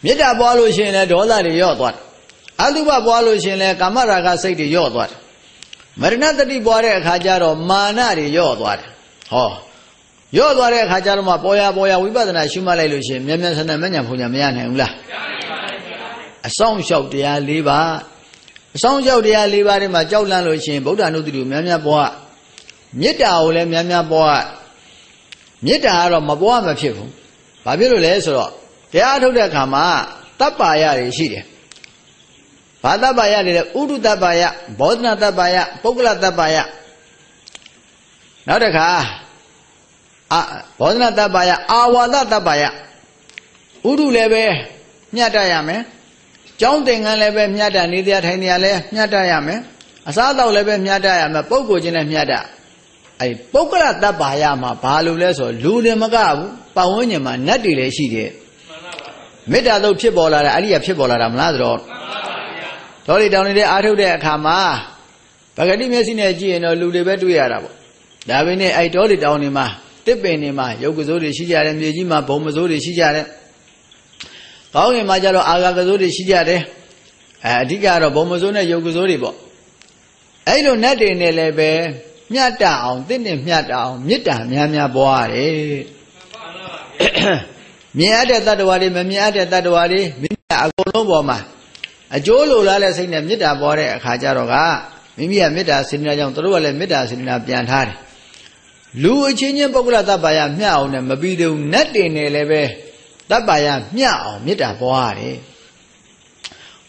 မေတ္တာပွားလို့ရှိရင်လည်းဒေါသတွေရော့သွားတယ်အတုပပွားလို့ရှိရင်လည်းကာမရာဂစိတ်တွေရော့သွားတယ်မရဏတတိပွားတဲ့အခါကျတော့မာနတွေရော့သွားတယ်ဟောရော့သွားတဲ့အခါကျတော့မှပေါ်ရပေါ်ရဝိပဿနာရှုမှတ်လိုက်လို့ရှိရင်မြန်မြန်ဆန်ဆန်မညံဖုန်ညာမရနိုင်ဘူးလားအဆောင်လျှောက်တရား၄ပါးအဆောင်လျှောက်တရား၄ပါးတွေမှာကြောက်လန့်လို့ရှိရင်ဗုဒ္ဓနုတ္တိကိုများများပွား မေတ္တာကိုလည်းများများပွားမေတ္တာကတော့မပွားမဖြစ်ဘူးဘာဖြစ်လို့လဲဆိုတော့တရားထုတ်တဲ့အခါမှာတပ်ပါရတွေရှိတယ်ဘာတပ်ပါရတွေလဲဥဒုတပ်ပါယဘောဓနာတပ်ပါယပုဂ္ဂလတပ်ပါယနောက်တစ်ခါအာဘောဓနာတပ်ပါယအာဝါဒတပ်ပါယဥဒုလည်းပဲမြတ်တတ်ရမယ်ကျောင်းသင်္ကန်းလည်းပဲမြတ်တတ်နေတရားထိုင်နေရလည်းမြတ်တတ်ရမယ်အစားအသောက်လည်းပဲမြတ်တတ်ရမယ်ပုဂ္ဂိုလ်ချင်းလည်းမြတ် တတ်အဲပုဂ္ဂလတပ်ပါယမှာဘာလို့လဲဆိုလူတွေမကဘူးပတ်ဝန်းကျင်မှာနတ်တွေလည်းရှိတယ်မေတ္တာတို့ဖြစ်ပေါ်လာတာအဲ့ဒီကဖြစ်ပေါ်လာတာမလားဆိုတော့တော်လီတောင်နေတဲ့အာထုတ်တဲ့အခါမှာပဂတိမျက်စိနဲ့ကြည့်ရင်တော့လူတွေပဲတွေ့ရတာပေါ့ဒါပေမဲ့အဲ့တော်လီတောင်နေမှာတစ်ပင်နေမှာရုပ်ကစိုးတွေရှိကြတယ်မြေကြီးမှာဘုံမစိုးတွေရှိကြတယ်ကောင်းကင်မှာကျတော့အာဂါကစိုးတွေရှိကြတယ်အဲအဓိကတော့ဘုံမစိုးနဲ့ရုပ်ကစိုးတွေပေါ့အဲ့လိုနတ်တွေနဲ့လည်းပဲ မြတ်တအောင်တင့်နဲ့မြတ်တအောင်မေတ္တာများများပွားရတယ်မြင်ရတဲ့တ attva တွေမမြင်ရတဲ့တ attva တွေမိမိအကုန်လုံးပေါ်မှာအကျိုးလိုလားတဲ့စိတ်နဲ့မေတ္တာပွားတဲ့အခါကျတော့ကမိမိကမေတ္တာစေတနာကြောင့်တို့ကလည်းမေတ္တာစေတနာပြန်ထားတယ်လူအချင်းချင်းပုဂ္ဂလတပ္ပါယမျှအောင်နဲ့မပြီးသေးဘူးနတ်တင်နေလည်းပဲတပ္ပါယမျှအောင်မေတ္တာပွားရတယ်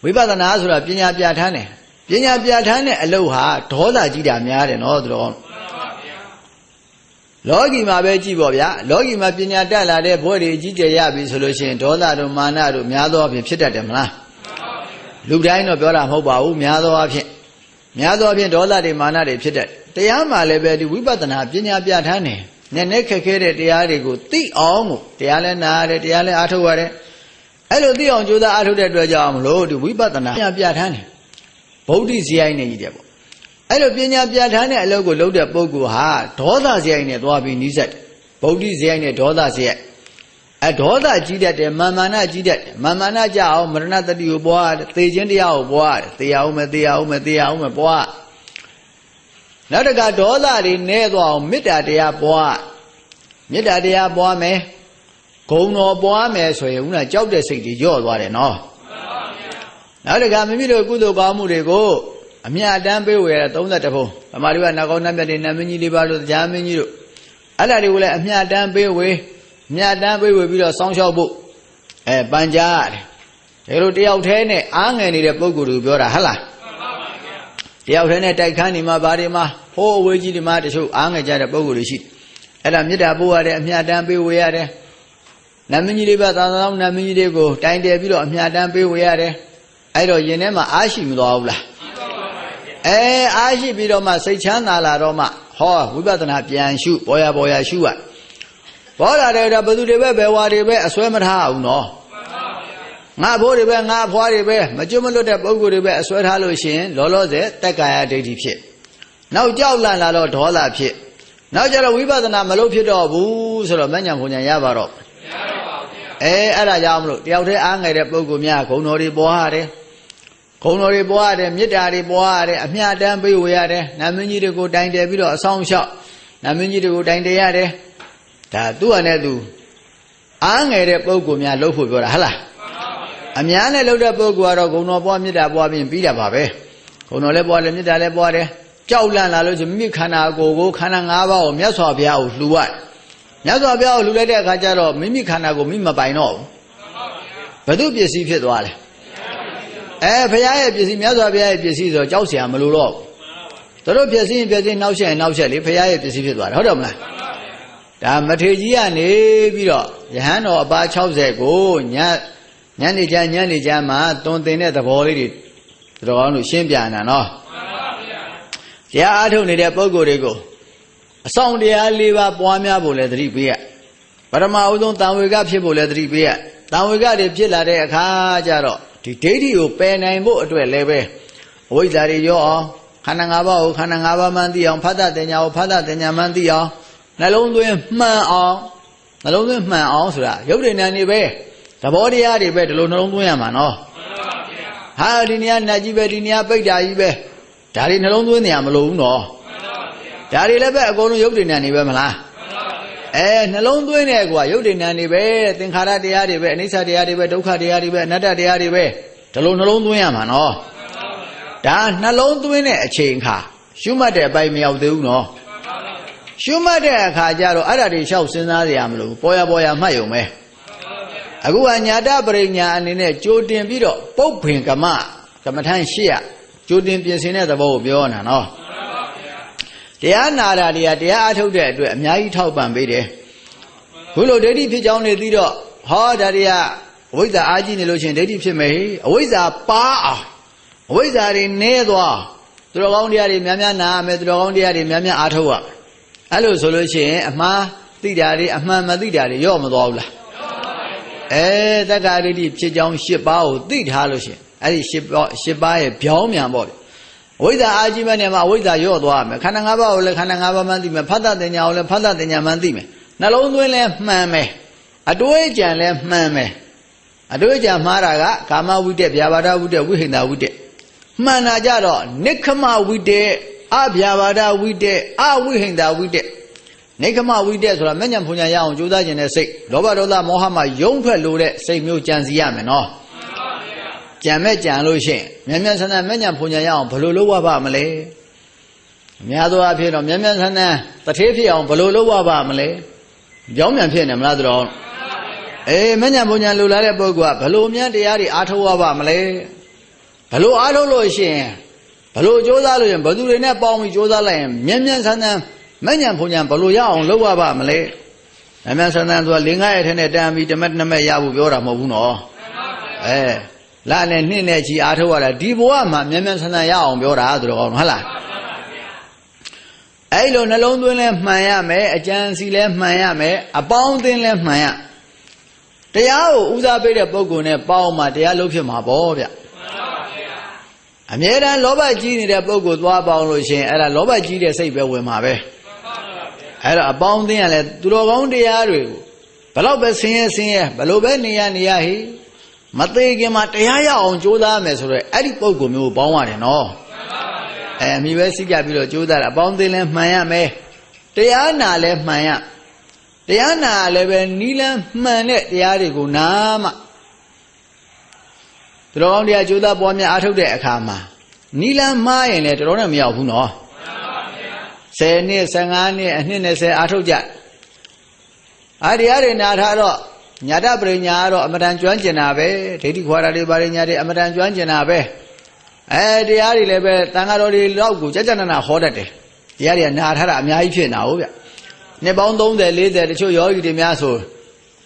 ဝိပဿနာဆိုတာပညာပြဋ္ဌာန်းတယ် ပညာပြဋ္ဌာန်းတဲ့အလုပ်ဟာဒေါသကြီးတာများတယ်နော်သူတော်လောကီမှာပဲကြည့်ပေါ့ဗျာလောကီမှာပညာတက်လာတဲ့ဘွဲ့တွေအကြီးကျယ်ရပြီဆိုလို့ရှိရင်ဒေါသတို့မာနတို့များသောအားဖြင့်ဖြစ်တတ်တယ်မလားလူတိုင်းတော့ပြောတာမဟုတ်ပါဘူးများသောအားဖြင့်များသောအားဖြင့်ဒေါသတွေမာနတွေဖြစ်တတ်တရားမှလည်းပဲဒီဝိပဿနာပညာပြဋ္ဌာန်းတယ်နည်းနည်းခက်ခဲတဲ့တရားတွေကိုသိအောင်ကိုတရားလည်းနာရတယ်တရားလည်းအားထုတ်ရတယ်အဲ့လိုသိအောင်ကြိုးစားအားထုတ်တဲ့အတွက်ကြောင့်မလို့ဒီဝိပဿနာပညာပြဋ္ဌာန်းတယ် ဗုဒ္ဓဇီယိုင်းနေကြီးတယ်ပေါ့အဲ့လိုပညာပြဋ္ဌာန်းတဲ့အလုပ်ကိုလုပ်တဲ့ပုဂ္ဂိုလ်ဟာဒေါသဇီယိုင်းနဲ့သွားပြီးနှိစက်တယ်ဗုဒ္ဓဇီယိုင်းနဲ့ဒေါသဇီယိုင်းအဲဒေါသကြီးတတ်တယ်မာမာနကြီးတတ်တယ်မာမာနကြအောင်မရဏတတိကိုပွားတယ်သေခြင်းတရားကိုပွားတယ်သေရအောင်မယ်သေရအောင်မယ်သေရအောင်မယ်ပွားနောက်တကဒေါသတွေနဲသွားအောင်မေတ္တာတရားပွားမေတ္တာတရားပွားမယ်ဂုံတော်ပွားမယ်ဆိုရင်ဦးကကြောက်တဲ့စိတ်တွေညော့သွားတယ်နော် နောက်တကမိမိတို့ကုသိုလ်ကောင်းမှုတွေကိုအမြတ်တမ်းပေးဝယ်ရ32ဘုံဗမာတွေကနာကောင်းနတ်မြတ်တွေနတ်မင်းကြီးလေးပါလို့တရားမင်းကြီးတို့အဲ့ဒါတွေကိုလည်းအမြတ်တမ်းပေးဝယ်မြတ်တမ်းပေးဝယ်ပြီးတော့စောင်းရှောက်ဖို့အဲပန်ကြားရတယ်ဒါလိုတယောက်တည်းနဲ့အားငယ်နေတဲ့ပုံကိုယ်ကိုပြောတာဟုတ်လားတယောက်တည်းနဲ့တိုက်ခန်းနေမှာဘာတွေမှာဟိုးအဝေးကြီးတွေမှာတချို့အားငယ်ကြတဲ့ပုံကိုယ်တွေရှိအဲ့ဒါမေတ္တာပို့ရတယ်အမြတ်တမ်းပေးဝယ်ရတယ်နတ်မင်းကြီးလေးပါသာသာနတ်မင်းကြီးတွေကိုတိုင်တယ်ပြီးတော့အမြတ်တမ်းပေးဝယ်ရတယ် အဲ့တော့ယင်ထဲမှာအားရှိမသွားဘူးလားအဲအားရှိပြီးတော့မှစိတ်ချမ်းသာလာတော့မှဟောဝိပဿနာပြန်ရှုပေါ်ရပေါ်ရရှုရဘောလာတယ်ဒါဘသူတွေပဲဘယ်ဝါတွေပဲအစွဲမထားအောင်နော်ငါဘိုးတွေပဲငါဖွားတွေပဲမကျွတ်မလွတ်တဲ့ပုံကိုယ်တွေပဲအစွဲထားလို့ရှိရင်လောလောဆယ်တက်ကာယဒိဋ္ဌိဖြစ်နောက်ကြောက်လန့်လာတော့ဒေါသဖြစ်နောက်ကျတော့ဝိပဿနာမလုပ်ဖြစ်တော့ဘူးဆိုတော့မညံဘုံညာရပါတော့အဲအဲ့ဒါကြောင့်မလို့တယောက်တည်းအားငယ်တဲ့ပုံကိုများဂုံတော်တွေပွားရတယ် ဂုံတော်တွေပွားရတယ်မေတ္တာတွေပွားရတယ်အမျှတမ်းပေးဝေရတယ်နာမင်းကြီးတွေကိုတိုင်တယ်ပြီးတော့အဆောင်လျှောက်နာမင်းကြီးတွေကိုတိုင်တယ်ရတယ်ဒါသူ့ဟာနဲ့သူအားငယ်တဲ့ပုံကိုများလှုပ်ဖို့ပြောတာဟဟလားအများနဲ့လှုပ်တဲ့ပုံကတော့ဂုံတော်ပွားမေတ္တာပွားပြီးပြီးတာပါပဲဂုံတော်လည်းပွားတယ်မေတ္တာလည်းပွားတယ်ကြောက်လန့်လာလို့ဆိုမိမိခန္ဓာကိုယ်ကိုခန္ဓာ၅ပါးကိုမြတ်စွာဘုရားကိုလှူရတယ်မြတ်စွာဘုရားကိုလှူလိုက်တဲ့အခါကျတော့မိမိခန္ဓာကိုမိမပိုင်တော့ဘူးဘယ်သူပစ္စည်းဖြစ်သွားလဲ အဲဘုရားရဲ့ပစ္စည်းမြတ်စွာဘုရားရဲ့ပစ္စည်းဆိုကြောက်เสียမလို့တော့ဘူးတို့ပစ္စည်းရင်ပစ္စည်းနောက်ဆက်ရင်နောက်ဆက်လေဘုရားရဲ့ပစ္စည်းဖြစ်သွားတယ်ဟုတ်တယ်မလားဒါမထေကြီးကနေပြီးတော့ယဟန်တော်အပါ60ကိုညညနေချမ်းညနေချမ်းမှာတွင်တင်တဲ့သဘောလေးတွေတော်ကောင်းလို့ရှင်းပြနေတာနော်တရားအားထုတ်နေတဲ့ပုံကိုယ်တွေကိုအဆောင်တရား၄ပါးပွားများဖို့လည်းသတိပေးရပရမအုံဆုံးတံဝေကဖြစ်ဖို့လည်းသတိပေးရတံဝေကတွေဖြစ်လာတဲ့အခါကျတော့ ဒီဒိဋ္ဌိကိုပယ်နိုင်ဖို့အတွက်လည်းပဲအဝိဇ္ဇာတွေရောအောင်ခန္ဓာ၅ပါးကိုခန္ဓာ၅ပါးမှန်သိအောင်ဖတ်တတင်ညာကိုဖတ်တတင်ညာမှန်သိအောင်နှလုံးသွင်းမှန်အောင်နှလုံးသွင်းမှန်အောင်ဆိုတာရုပ်တည်ဉာဏ်တွေပဲသဘောတရားတွေပဲဒီလိုနှလုံးသွင်းရမှာနော်ဟာဒီနေရာနတ်ကြီးပဲဒီနေရာပိတ်တာကြီးပဲဒါတွေနှလုံးသွင်းနေရမလို့ဘူးနော်ဒါတွေလည်းပဲအကုန်လုံးရုပ်တည်ဉာဏ်တွေပဲမလား အဲနှလုံးသွင်းတဲ့ကွာရုပ်တည်ဉာဏ်တွေပဲသင်္ခါရတရားတွေပဲအနိစ္စတရားတွေပဲဒုက္ခတရားတွေပဲအနတ္တတရားတွေပဲဒီလိုနှလုံးသွင်းရမှာနော်ဒါနှလုံးသွင်းတဲ့အချိန်ခါရှုမှတ်တဲ့အပိုင်းမရောက်သေးဘူးနော်ရှုမှတ်တဲ့အခါကျတော့အဲ့ဒါတွေလျှောက်စဉ်းစားရမလို့ပေါ်ရပေါ်ရမှတ်ရုံပဲအခုကညာတပရိညာအနေနဲ့ကြိုတင်ပြီးတော့ပုတ်ဖင်ကမကမ္မထမ်းရှိရကြိုတင်ပြင်ဆင်တဲ့သဘောကိုပြောနေတာနော် တရားနာတာတွေကတရားအထုတ်တဲ့အတွက်အများကြီးထောက်ပံ့ပေးတယ်ခုလိုဒိဋ္ဌိဖြစ်ကြောင်းနေသိတော့ဟောဒါတွေကအဝိဇ္ဇာအားကြီးနေလို့ချင်းဒိဋ္ဌိဖြစ်မယ်အဝိဇ္ဇာပါအောင်အဝိဇ္ဇာတွေနည်းသွားသူတော်ကောင်းတရားတွေများများနာရမယ်သူတော်ကောင်းတရားတွေများများအားထုတ်ရအဲ့လိုဆိုလို့ရှိရင်အမှားသိတာတွေအမှန်မသိတာတွေရော့မသွားဘူးလားအဲတက္ကရာဒိဋ္ဌိဖြစ်ကြောင်း၈ပါးကိုသိထားလို့ရှိရင်အဲ့ဒီ၈ပါး၈ပါးရဲ့ဗျောင်းမြန်ပေါ့ ဝိဇ္ဇာအာကြီးမဲ့နေမှာဝိဇ္ဇာရော့သွားမယ်ခန္ဓာ၅ပါးကိုလည်းခန္ဓာ၅ပါးမှသိမယ်ဖတ်တတင်ညာကိုလည်းဖတ်တတင်ညာမှသိမယ်နှလုံးသွင်းလည်းမှန်မယ်အတွေးကြံလည်းမှန်မယ်အတွေးကြံမှားတာကကာမဝိတက်ဗျာပါဒဝိတက်ဝိဟိန္ဒဝိတက်မှန်တာကြတော့နိခမဝိတက်အဗျာပါဒဝိတက်အဝိဟိန္ဒဝိတက်နိခမဝိတက်ဆိုတာမညံဖုန်ညာရအောင်ကြိုးစားခြင်းနဲ့စိတ်လောဘဒေါသမောဟမှာယုံထွက်လို့တဲ့စိတ်မျိုးကြံစီရမယ်နော် ကြံမဲ့ကြံလို့ရှိရင်မြန်မြန်ဆန်းဆန်းမညံဖုန်ညာရအောင်ဘယ်လိုလုပ်ရပါမလဲအများသောအားဖြင့်တော့မြန်မြန်ဆန်းဆန်းတထေးဖြစ်အောင်ဘယ်လိုလုပ်ရပါမလဲကြောင်းမြန်ဖြစ်နေမလားတော်အေးမညံဖုန်ညာလူလာတဲ့ပုဂ္ဂိုလ်ကဘယ်လိုမြန်တရားတွေအားထုတ်ရပါမလဲဘယ်လိုအားထုတ်လို့ရှိရင်ဘယ်လိုကြိုးစားလို့ရင်ဘယ်သူတွေနဲ့ပေါင်းပြီးကြိုးစားလိုက်ရင်မြန်မြန်ဆန်းဆန်းမညံဖုန်ညံဘလို့ရအောင်လုပ်ရပါမလဲအမြန်ဆန်းဆန်းဆိုတာလင်္ကာရဲ့ထဲနဲ့တန်ပြီးတမက်တမက်ရဖို့ပြောတာမဟုတ်ဘူးနော်အဲ လာနဲ့နှင်းနဲ့ချီအားထုတ်ရတာဒီဘဝမှာမြန်မြန်ဆန်းဆန်းရအောင်ပြောတာဆိုတော့ဟုတ်လားအဲ့လိုနှလုံးသွင်းလဲမှန်ရမယ်အကြံစီလဲမှန်ရမယ်အပေါင်းအသင်းလဲမှန်ရတရားကိုဦးစားပေးတဲ့ပုဂ္ဂိုလ်နဲ့ပေါင်းမှတရားလုံးဖြစ်မှာပေါ့ဗျအမြဲတမ်းလောဘကြီးနေတဲ့ပုဂ္ဂိုလ်သွားပေါင်းလို့ရှိရင်အဲ့ဒါလောဘကြီးတဲ့စိတ်ပဲဝင်မှာပဲအဲ့တော့အပေါင်းအသင်းကလည်းသူတော်ကောင်းတရားတွေကိုဘလောက်ပဲဆင်းရဲဆင်းရဲဘလို့ပဲနေရနေရဟိ မသေးခင်မှာတရားရအောင်ကြိုးစားမယ်ဆိုတော့အဲ့ဒီပုဂ္ဂိုလ်မျိုးပေါင်းရတယ်နော်အဲအမိပဲစိကြပြီးတော့ကြိုးစားတာအပေါင်းအသင်းလည်းမှန်ရမယ်တရားနာလည်းမှန်ရတရားနာလည်းပဲနီးလန်းမှန်တဲ့တရားတွေကိုနာမှသူတော်ကောင်းတရားကြိုးစားပွားများအားထုတ်တဲ့အခါမှာနီလန်းမှားရင်လည်းတော်တော်နဲ့မရောက်ဘူးနော်10နှစ်15နှစ်အနှစ်20အားထုတ်ကြအားတရားတွေနာထားတော့ ညာတပရိညာကတော့အမတန်ကျွမ်းကျင်တာပဲဒိဋ္ဌိခွာတာတွေပါရိညာတွေအမတန်ကျွမ်းကျင်တာပဲအဲတရားတွေလည်းပဲတန်ဃာတော်တွေလောက်ကိုကြကြနနာဟောတတ်တယ်တရားတွေကနာထားတာအများကြီးဖြစ်နေတာဟုတ်ဗျနှစ်ပေါင်း30 40တချို့ယောဂီတွေများဆို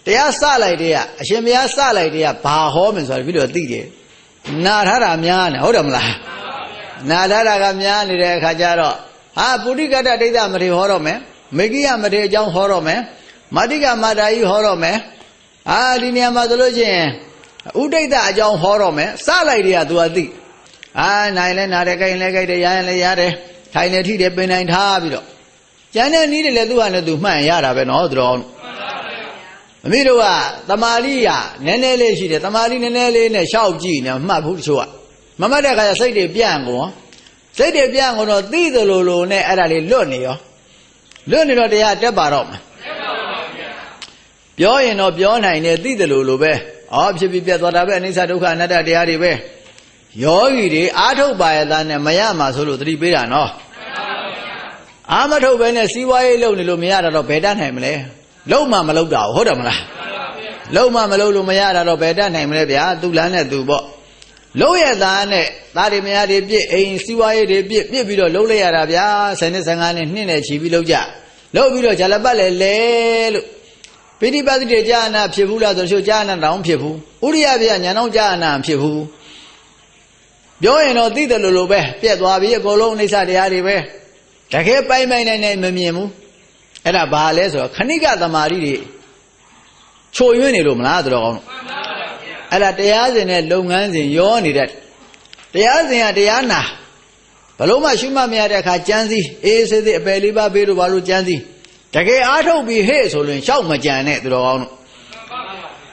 တရားစလိုက်တဲ့ကအရှင်ဘုရားစလိုက်တဲ့ကဘာဟောမယ်ဆိုတာပြီးတော့သိတယ်နာထားတာများနေဟုတ်တယ်မလားနာထားတာကများနေတဲ့အခါကျတော့ဟာပုရိကတ္တဒိဋ္ဌမထေဟောတော့မယ်မေကိယမထေအကြောင်းဟောတော့မယ်မာတိကမာတာကြီးဟောတော့မယ် အာဒီနေရာမှာဆိုလို့ချင်းဥဒိဋ္ဌအကြောင်းဟောတော့မယ်စလိုက်တဲ့က तू အသိအာနိုင်လဲနာတယ်ကြိုင်လဲကြိုက်တယ်ရရင်လဲရတယ်ထိုင်နေထိတယ်ပင်နိုင်ထားပြီးတော့ကျန်တဲ့နည်းတွေလည်းသူ့ဟာနဲ့သူမှန်ရတာပဲနော်သူတော်မမေတို့ကတမာလိရနည်းနည်းလေးရှိတယ်တမာလိနည်းနည်းလေးနဲ့ရှောက်ကြည့်နေမှတ်ဘူးတချို့ကမမှတ်တဲ့အခါကျစိတ်တွေပြန့်ကုန်စိတ်တွေပြန့်ကုန်တော့သိသလိုလိုနဲ့အဲ့ဒါလေးလွတ်နေရောလွတ်နေတော့တရားတက်ပါတော့မှာ ပြောရင်တော့ပြောနိုင်တယ်သိသလိုလိုပဲဩဖြစ်ပြီးပြတ်သွားတာပဲအနိစ္စဒုက္ခအနတ္တတရားတွေပဲယောဂီတွေအာထုတ်ပါရသားနဲ့မရမှာဆိုလို့သတိပေးတာနော်အာမထုတ်ပဲနဲ့စီးပွားရေးလုပ်နေလို့မရတာတော့ဘယ်တတ်နိုင်မလဲလုံးမမလုံးတာဟုတ်တယ်မလားလုံးမမလုံးလို့မရတာတော့ဘယ်တတ်နိုင်မလဲဗျာသူ့လမ်းနဲ့သူပေါ့လုံးရသားနဲ့သားတွေမယားတွေပြစ်အိမ်စီးပွားရေးတွေပြစ်ပြစ်ပြီးတော့လုံးလိုက်ရတာဗျာဆယ်နှစ်ဆယ်ငါးနှစ်နှစ်နဲ့ချီပြီးလုံးကြလုံးပြီးတော့ဂျာလပတ်လဲလဲလို့ ပိဋိပတ်တိကြာနာဖြစ်ဘူးလားဆိုတော့ကြာနာတောင်ဖြစ်ဘူးဥရိယပြညာတော့ကြာနာဖြစ်ဘူးပြောရင်တော့သိတယ်လို့လို့ပဲပြက်သွားပြီအကုန်လုံးအိဋ္ဌတရားတွေပဲတကယ်ပိုင်ပိုင်နိုင်နိုင်မမြင်ဘူးအဲ့ဒါဘာလဲဆိုတော့ခဏိကသမာဓိတွေချိုယွင်းနေလို့မလားသူတော်ကောင်းအဲ့ဒါတရားစဉ်နဲ့လုပ်ငန်းစဉ်ရောနေတဲ့တရားစဉ်ကတရားနာဘလို့မှရှုမှတ်မရတဲ့အခါကြမ်းစည်းအေးစေးစေးအပယ်လေးပါးပေးလို့ဘာလို့ကြမ်းစည်း တကယ်အားထုတ်ပြီးဟဲ့ဆိုရင်ရှောက်မကြံနဲ့သူတော်ကောင်းတို့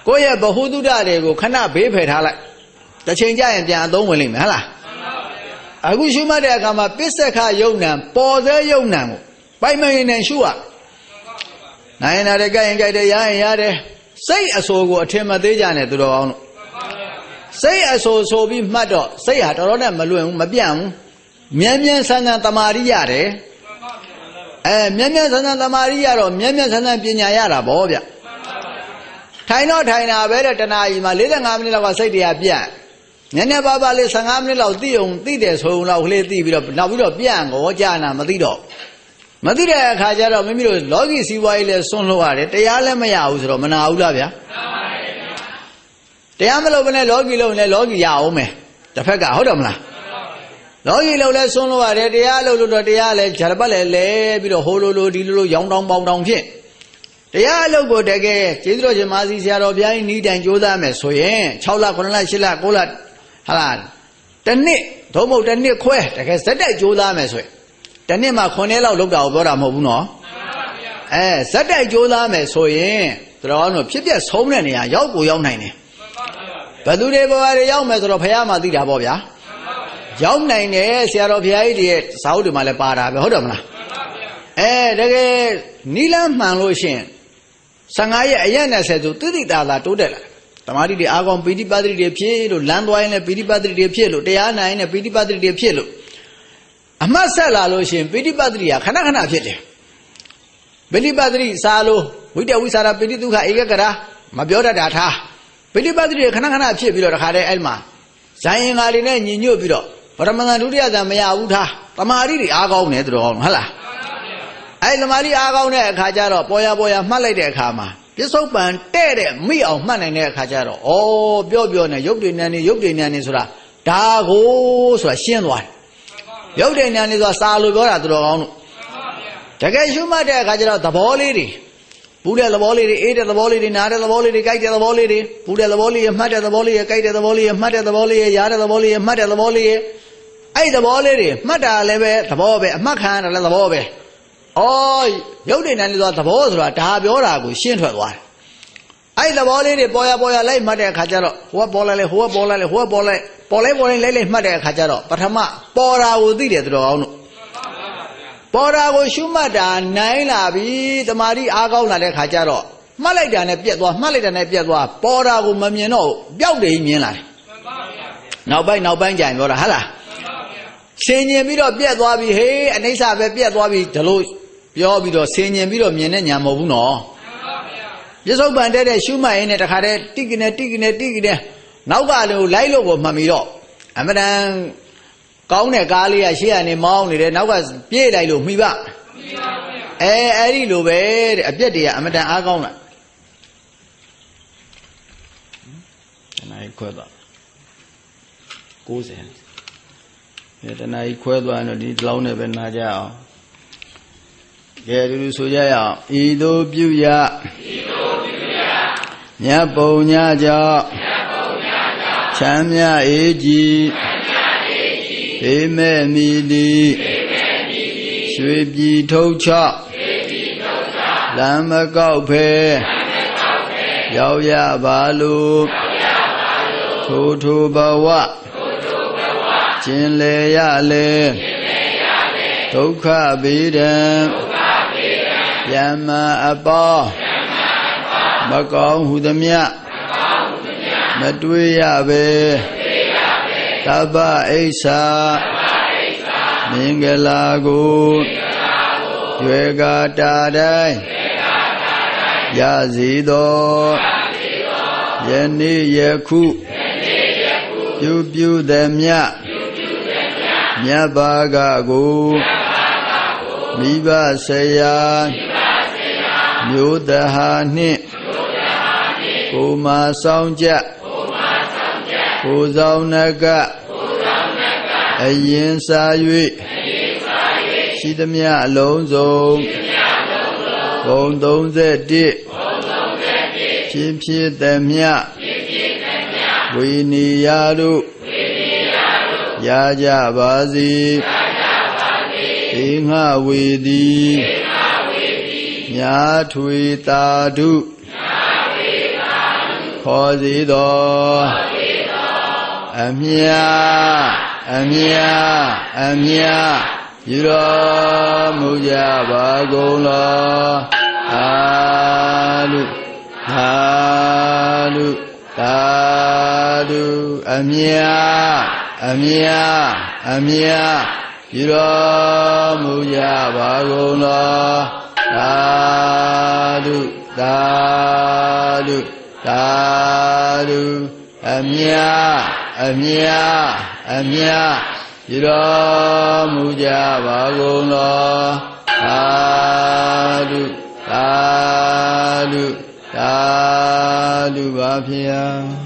ကိုယ့်ရဲ့ဘ ഹു တုဒ္ဒတွေကိုခဏဘေးဖယ်ထားလိုက်တစ်ချိန်ကျရင်ပြန်အသုံးဝင်လိမ့်မယ်ဟလားအခုရှုမှတ်တဲ့အခါမှာပစ္စခယုံနံပေါ်သေးယုံနံကိုပိုင်မရင်နဲ့ရှုရနိုင်နာတဲ့ကြိုက်ရင်ကြိုက်တယ်ရရင်ရတယ်စိတ်အဆိုးကိုအထင်မသေးကြနဲ့သူတော်ကောင်းတို့စိတ်အဆိုးဆိုပြီးမှတ်တော့စိတ်ဟာတော်တော်နဲ့မလွင်ဘူးမပြန့်ဘူးမြဲမြဲဆန်းဆန်းတမာရိရတယ် အဲမြဲမြဲဆန်းဆန်းတမာရိရတော့မြဲမြဲဆန်းဆန်းပညာရတာဗောဗျထိုင်တော့ထိုင်တာပဲတဲ့တဏှာကြီးမှာ45မိနစ်လောက်ကစိတ်တရားပြန့်နည်းနည်းပါးပါးလေး15မိနစ်လောက်သိအောင်သိတယ်ဆိုုံလောက်ကလေးသိပြီးတော့နောက်ပြီးတော့ပြန့်ကောကြာနာမသိတော့မသိတဲ့အခါကျတော့မိမိတို့လောကီစီးပွားရေးလည်းစွန့်လို့ရတယ်တရားလည်းမရဘူးဆိုတော့မနာဘူးလားဗျာတရားမလုပ်ဘဲနဲ့လောကီလုံးလည်းလောကီရအောင်မယ်တစ်ဖက်ကဟုတ်တယ်မလား လောကီလုံးလည်းစွန့်လို့ရတယ်တရားလုပ်လို့တော့တရားလည်းဂျာပတ်လည်းလဲပြီးတော့ဟိုလိုလိုဒီလိုလိုရောင်းတောင်းပေါင်းတောင်းဖြစ်တရားအလုပ်ကိုတကယ်ကျေးဇူးတော်ရှင်မာစီဆရာတော်ဘုရားကြီးဤတိုင်ကြိုးစားမယ်ဆိုရင်6လ9လ10လ9လဟာလားတနှစ်သို့မဟုတ်တနှစ်ခွဲတကယ်ဇက်တိုက်ကြိုးစားမယ်ဆိုရင်တနှစ်မှ9နှစ်လောက်လောက်တာကိုပြောတာမဟုတ်ဘူးနော်အဲဇက်တိုက်ကြိုးစားမယ်ဆိုရင်တော်တော်ဖြစ်ပြဆုံးတဲ့နေရာရောက်ကိုရောက်နိုင်တယ်ဘယ်သူတွေဘဝတွေရောက်မယ်ဆိုတော့ဘုရားမှသိတာပေါ့ဗျာ ရောက်နိုင်တယ်ဆရာတော်ဘုရားကြီးတွေရဲ့ဇာတ်တွေမှာလည်းပါတာပဲဟုတ်တယ်မလားအဲတကယ်နီလန်းမှန်လို့ရှင်15ရက်အရက်20ဆိုတိတိတာတာတိုးတက်လာတမာတိတွေအာကောင်ပိဋိပတ်တိတွေဖြစ်လို့လမ်းသွားရင်လည်းပိဋိပတ်တိတွေဖြစ်လို့တရားနိုင်ရင်လည်းပိဋိပတ်တိတွေဖြစ်လို့အမှတ်ဆက်လာလို့ရှင်ပိဋိပတ်တိကခဏခဏဖြစ်တယ်ပိဋိပတ်တိစာလို့ဝိတဝိစာရပိဋိဒုက္ခဧကကရာမပြောတတ်တာထားပိဋိပတ်တိတွေခဏခဏဖြစ်ပြီးတော့တခါတည်းအဲ့မှာဇိုင်းရင်္ဂါတွေနဲ့ညီညွတ်ပြီးတော့ ပရမဇန်ဒုတိယဇန်မရဘူးထားတမာတိတွေအားကောင်းတယ်သူတော်ကောင်းဟုတ်လားအဲ့သမာဓိအားကောင်းတဲ့အခါကျတော့ပေါ်ရပေါ်ရမှတ်လိုက်တဲ့အခါမှာပြစ္ဆုတ်ပံတဲ့တဲ့မိအောင်မှတ်နိုင်တဲ့အခါကျတော့ဩပြောပြောနဲ့ရုပ်တည်ဉာဏ်နေရုပ်တည်ဉာဏ်နေဆိုတာဒါကိုဆိုတာရှင်းသွားတယ်ရုပ်တည်ဉာဏ်နေဆိုတာစာလို့ပြောတာသူတော်ကောင်းတို့တကယ်ရှုမှတ်တဲ့အခါကျတော့သဘောလေးတွေပူတဲ့သဘောလေးတွေအေးတဲ့သဘောလေးတွေနားတဲ့သဘောလေးတွေကြိုက်တဲ့သဘောလေးတွေပူတဲ့သဘောလေးရမှတ်တဲ့သဘောလေးရကြိုက်တဲ့သဘောလေးရမှတ်တဲ့သဘောလေးရရားတဲ့သဘောလေးရမှတ်တဲ့သဘောလေးရ အဲ့သဘောလေးတွေမှတ်တာလည်းပဲသဘောပဲအမှတ်ခံရတာလည်းသဘောပဲဩရုပ်တည်ဉာဏ်နေဆိုတာသဘောဆိုတာဒါပြောတာကိုရှင်းထွက်သွားတယ်အဲ့သဘောလေးတွေပေါ်ရပေါ်ရလိုက်မှတ်တဲ့အခါကျတော့ဟိုကပေါ်လိုက်လေဟိုကပေါ်လိုက်လေဟိုကပေါ်လိုက်ပေါ်လိုက်ပေါ်လိုက်လိုက်လိုက်မှတ်တဲ့အခါကျတော့ပထမပေါ်တာကိုသိတယ်သူတော်ကောင်းတို့ပေါ်တာကိုရှုမှတ်တာနိုင်လာပြီတမာတိအားကောင်းလာတဲ့ခါကျတော့မှတ်လိုက်တာနဲ့ပြက်သွားမှတ်လိုက်တာနဲ့ပြက်သွားပေါ်တာကိုမမြင်တော့ပျောက်တယ်မြင်လာတယ်နောက်ပိုင်းနောက်ပိုင်းကြံပြောတာဟဟလား ဆင်ញင်ပြီးတော့ပြက်သွားပြီဟေးအနိစ္စပဲပြက်သွားပြီဒီလိုပြောပြီးတော့ဆင်ញင်ပြီးတော့မြင်တဲ့ညာမဟုတ်ဘူးနော်ပြစ္ဆုတ်ပံတဲ့တဲ့ရှုမှတ်ရင်းနဲ့တခါတည်းတိကနေတိကနေတိကနေနောက်ကလည်းလိုက်လို့ကိုမှတ်ပြီးတော့အမတန်ကောင်းတဲ့ကားလေးကရှေ့ကနေမောင်းနေတယ်နောက်ကပြေးလိုက်လို့မှီပါအဲအဲ့ဒီလိုပဲတဲ့အပြက်တွေကအမတန်အားကောင်းတာတနားခွဲသွား90အဲ တနားခွဲသွားရင်ဒီတလောင်းနဲ့ပဲနာကြအောင်ကဲလူလူဆိုကြရအောင်ဤသို့ပြုရဤသို့ပြုရမြတ်ပုံညကြောင့်မြတ်ပုံညကြောင့်ချမ်းမြအေးကြည်ချမ်းမြအေးကြည်ဘေးမဲ့မိတိဘေးမဲ့မိတိရွှေပြည်ထုတ်ချရွှေပြည်ထုတ်ချလမ်းမကောက်ဖဲလမ်းမကောက်ဖဲရောက်ရပါလို့ရောက်ရပါလို့ထိုထိုဘဝထိုထိုဘဝ ကျင်လေရလေကျင်လေရလေဒုက္ခဗေဒံဒုက္ခယမအပေါမကောင်းဟုသမျှမတွေ့ရပဲတပ္ပအိဋ္ဌာမင်္ဂလာကိုရွယ်ကာတာတိုင်းရစီသောယနေ့ယခုပြုပြုသည်မြ မြတ်ဘာကကိုမိဘဆရာမျိုးတဟာနှင့်ကိုမာဆောင်ကြကိုဆောင်နကအရင်စာ၍ရှိသမျှအလုံးစုံဘုံ31ဖြစ်ဖြစ်သမျှဝိနီယတို့ ရကြပါစေဧငှဝေသည်မြာထွေတာဓုခေါ်စီတော်အမြအမြအမြယူတော်မူကြပါကုန်လောအာလုသာလုသာဓုအမြ အမြအမြယူတော်မူကြပါကုန်လောသာဓုသာဓုသာဓုအမြအမြအမြယူတော်မူကြပါကုန်လောသာဓုသာဓုသာဓုပါဖျား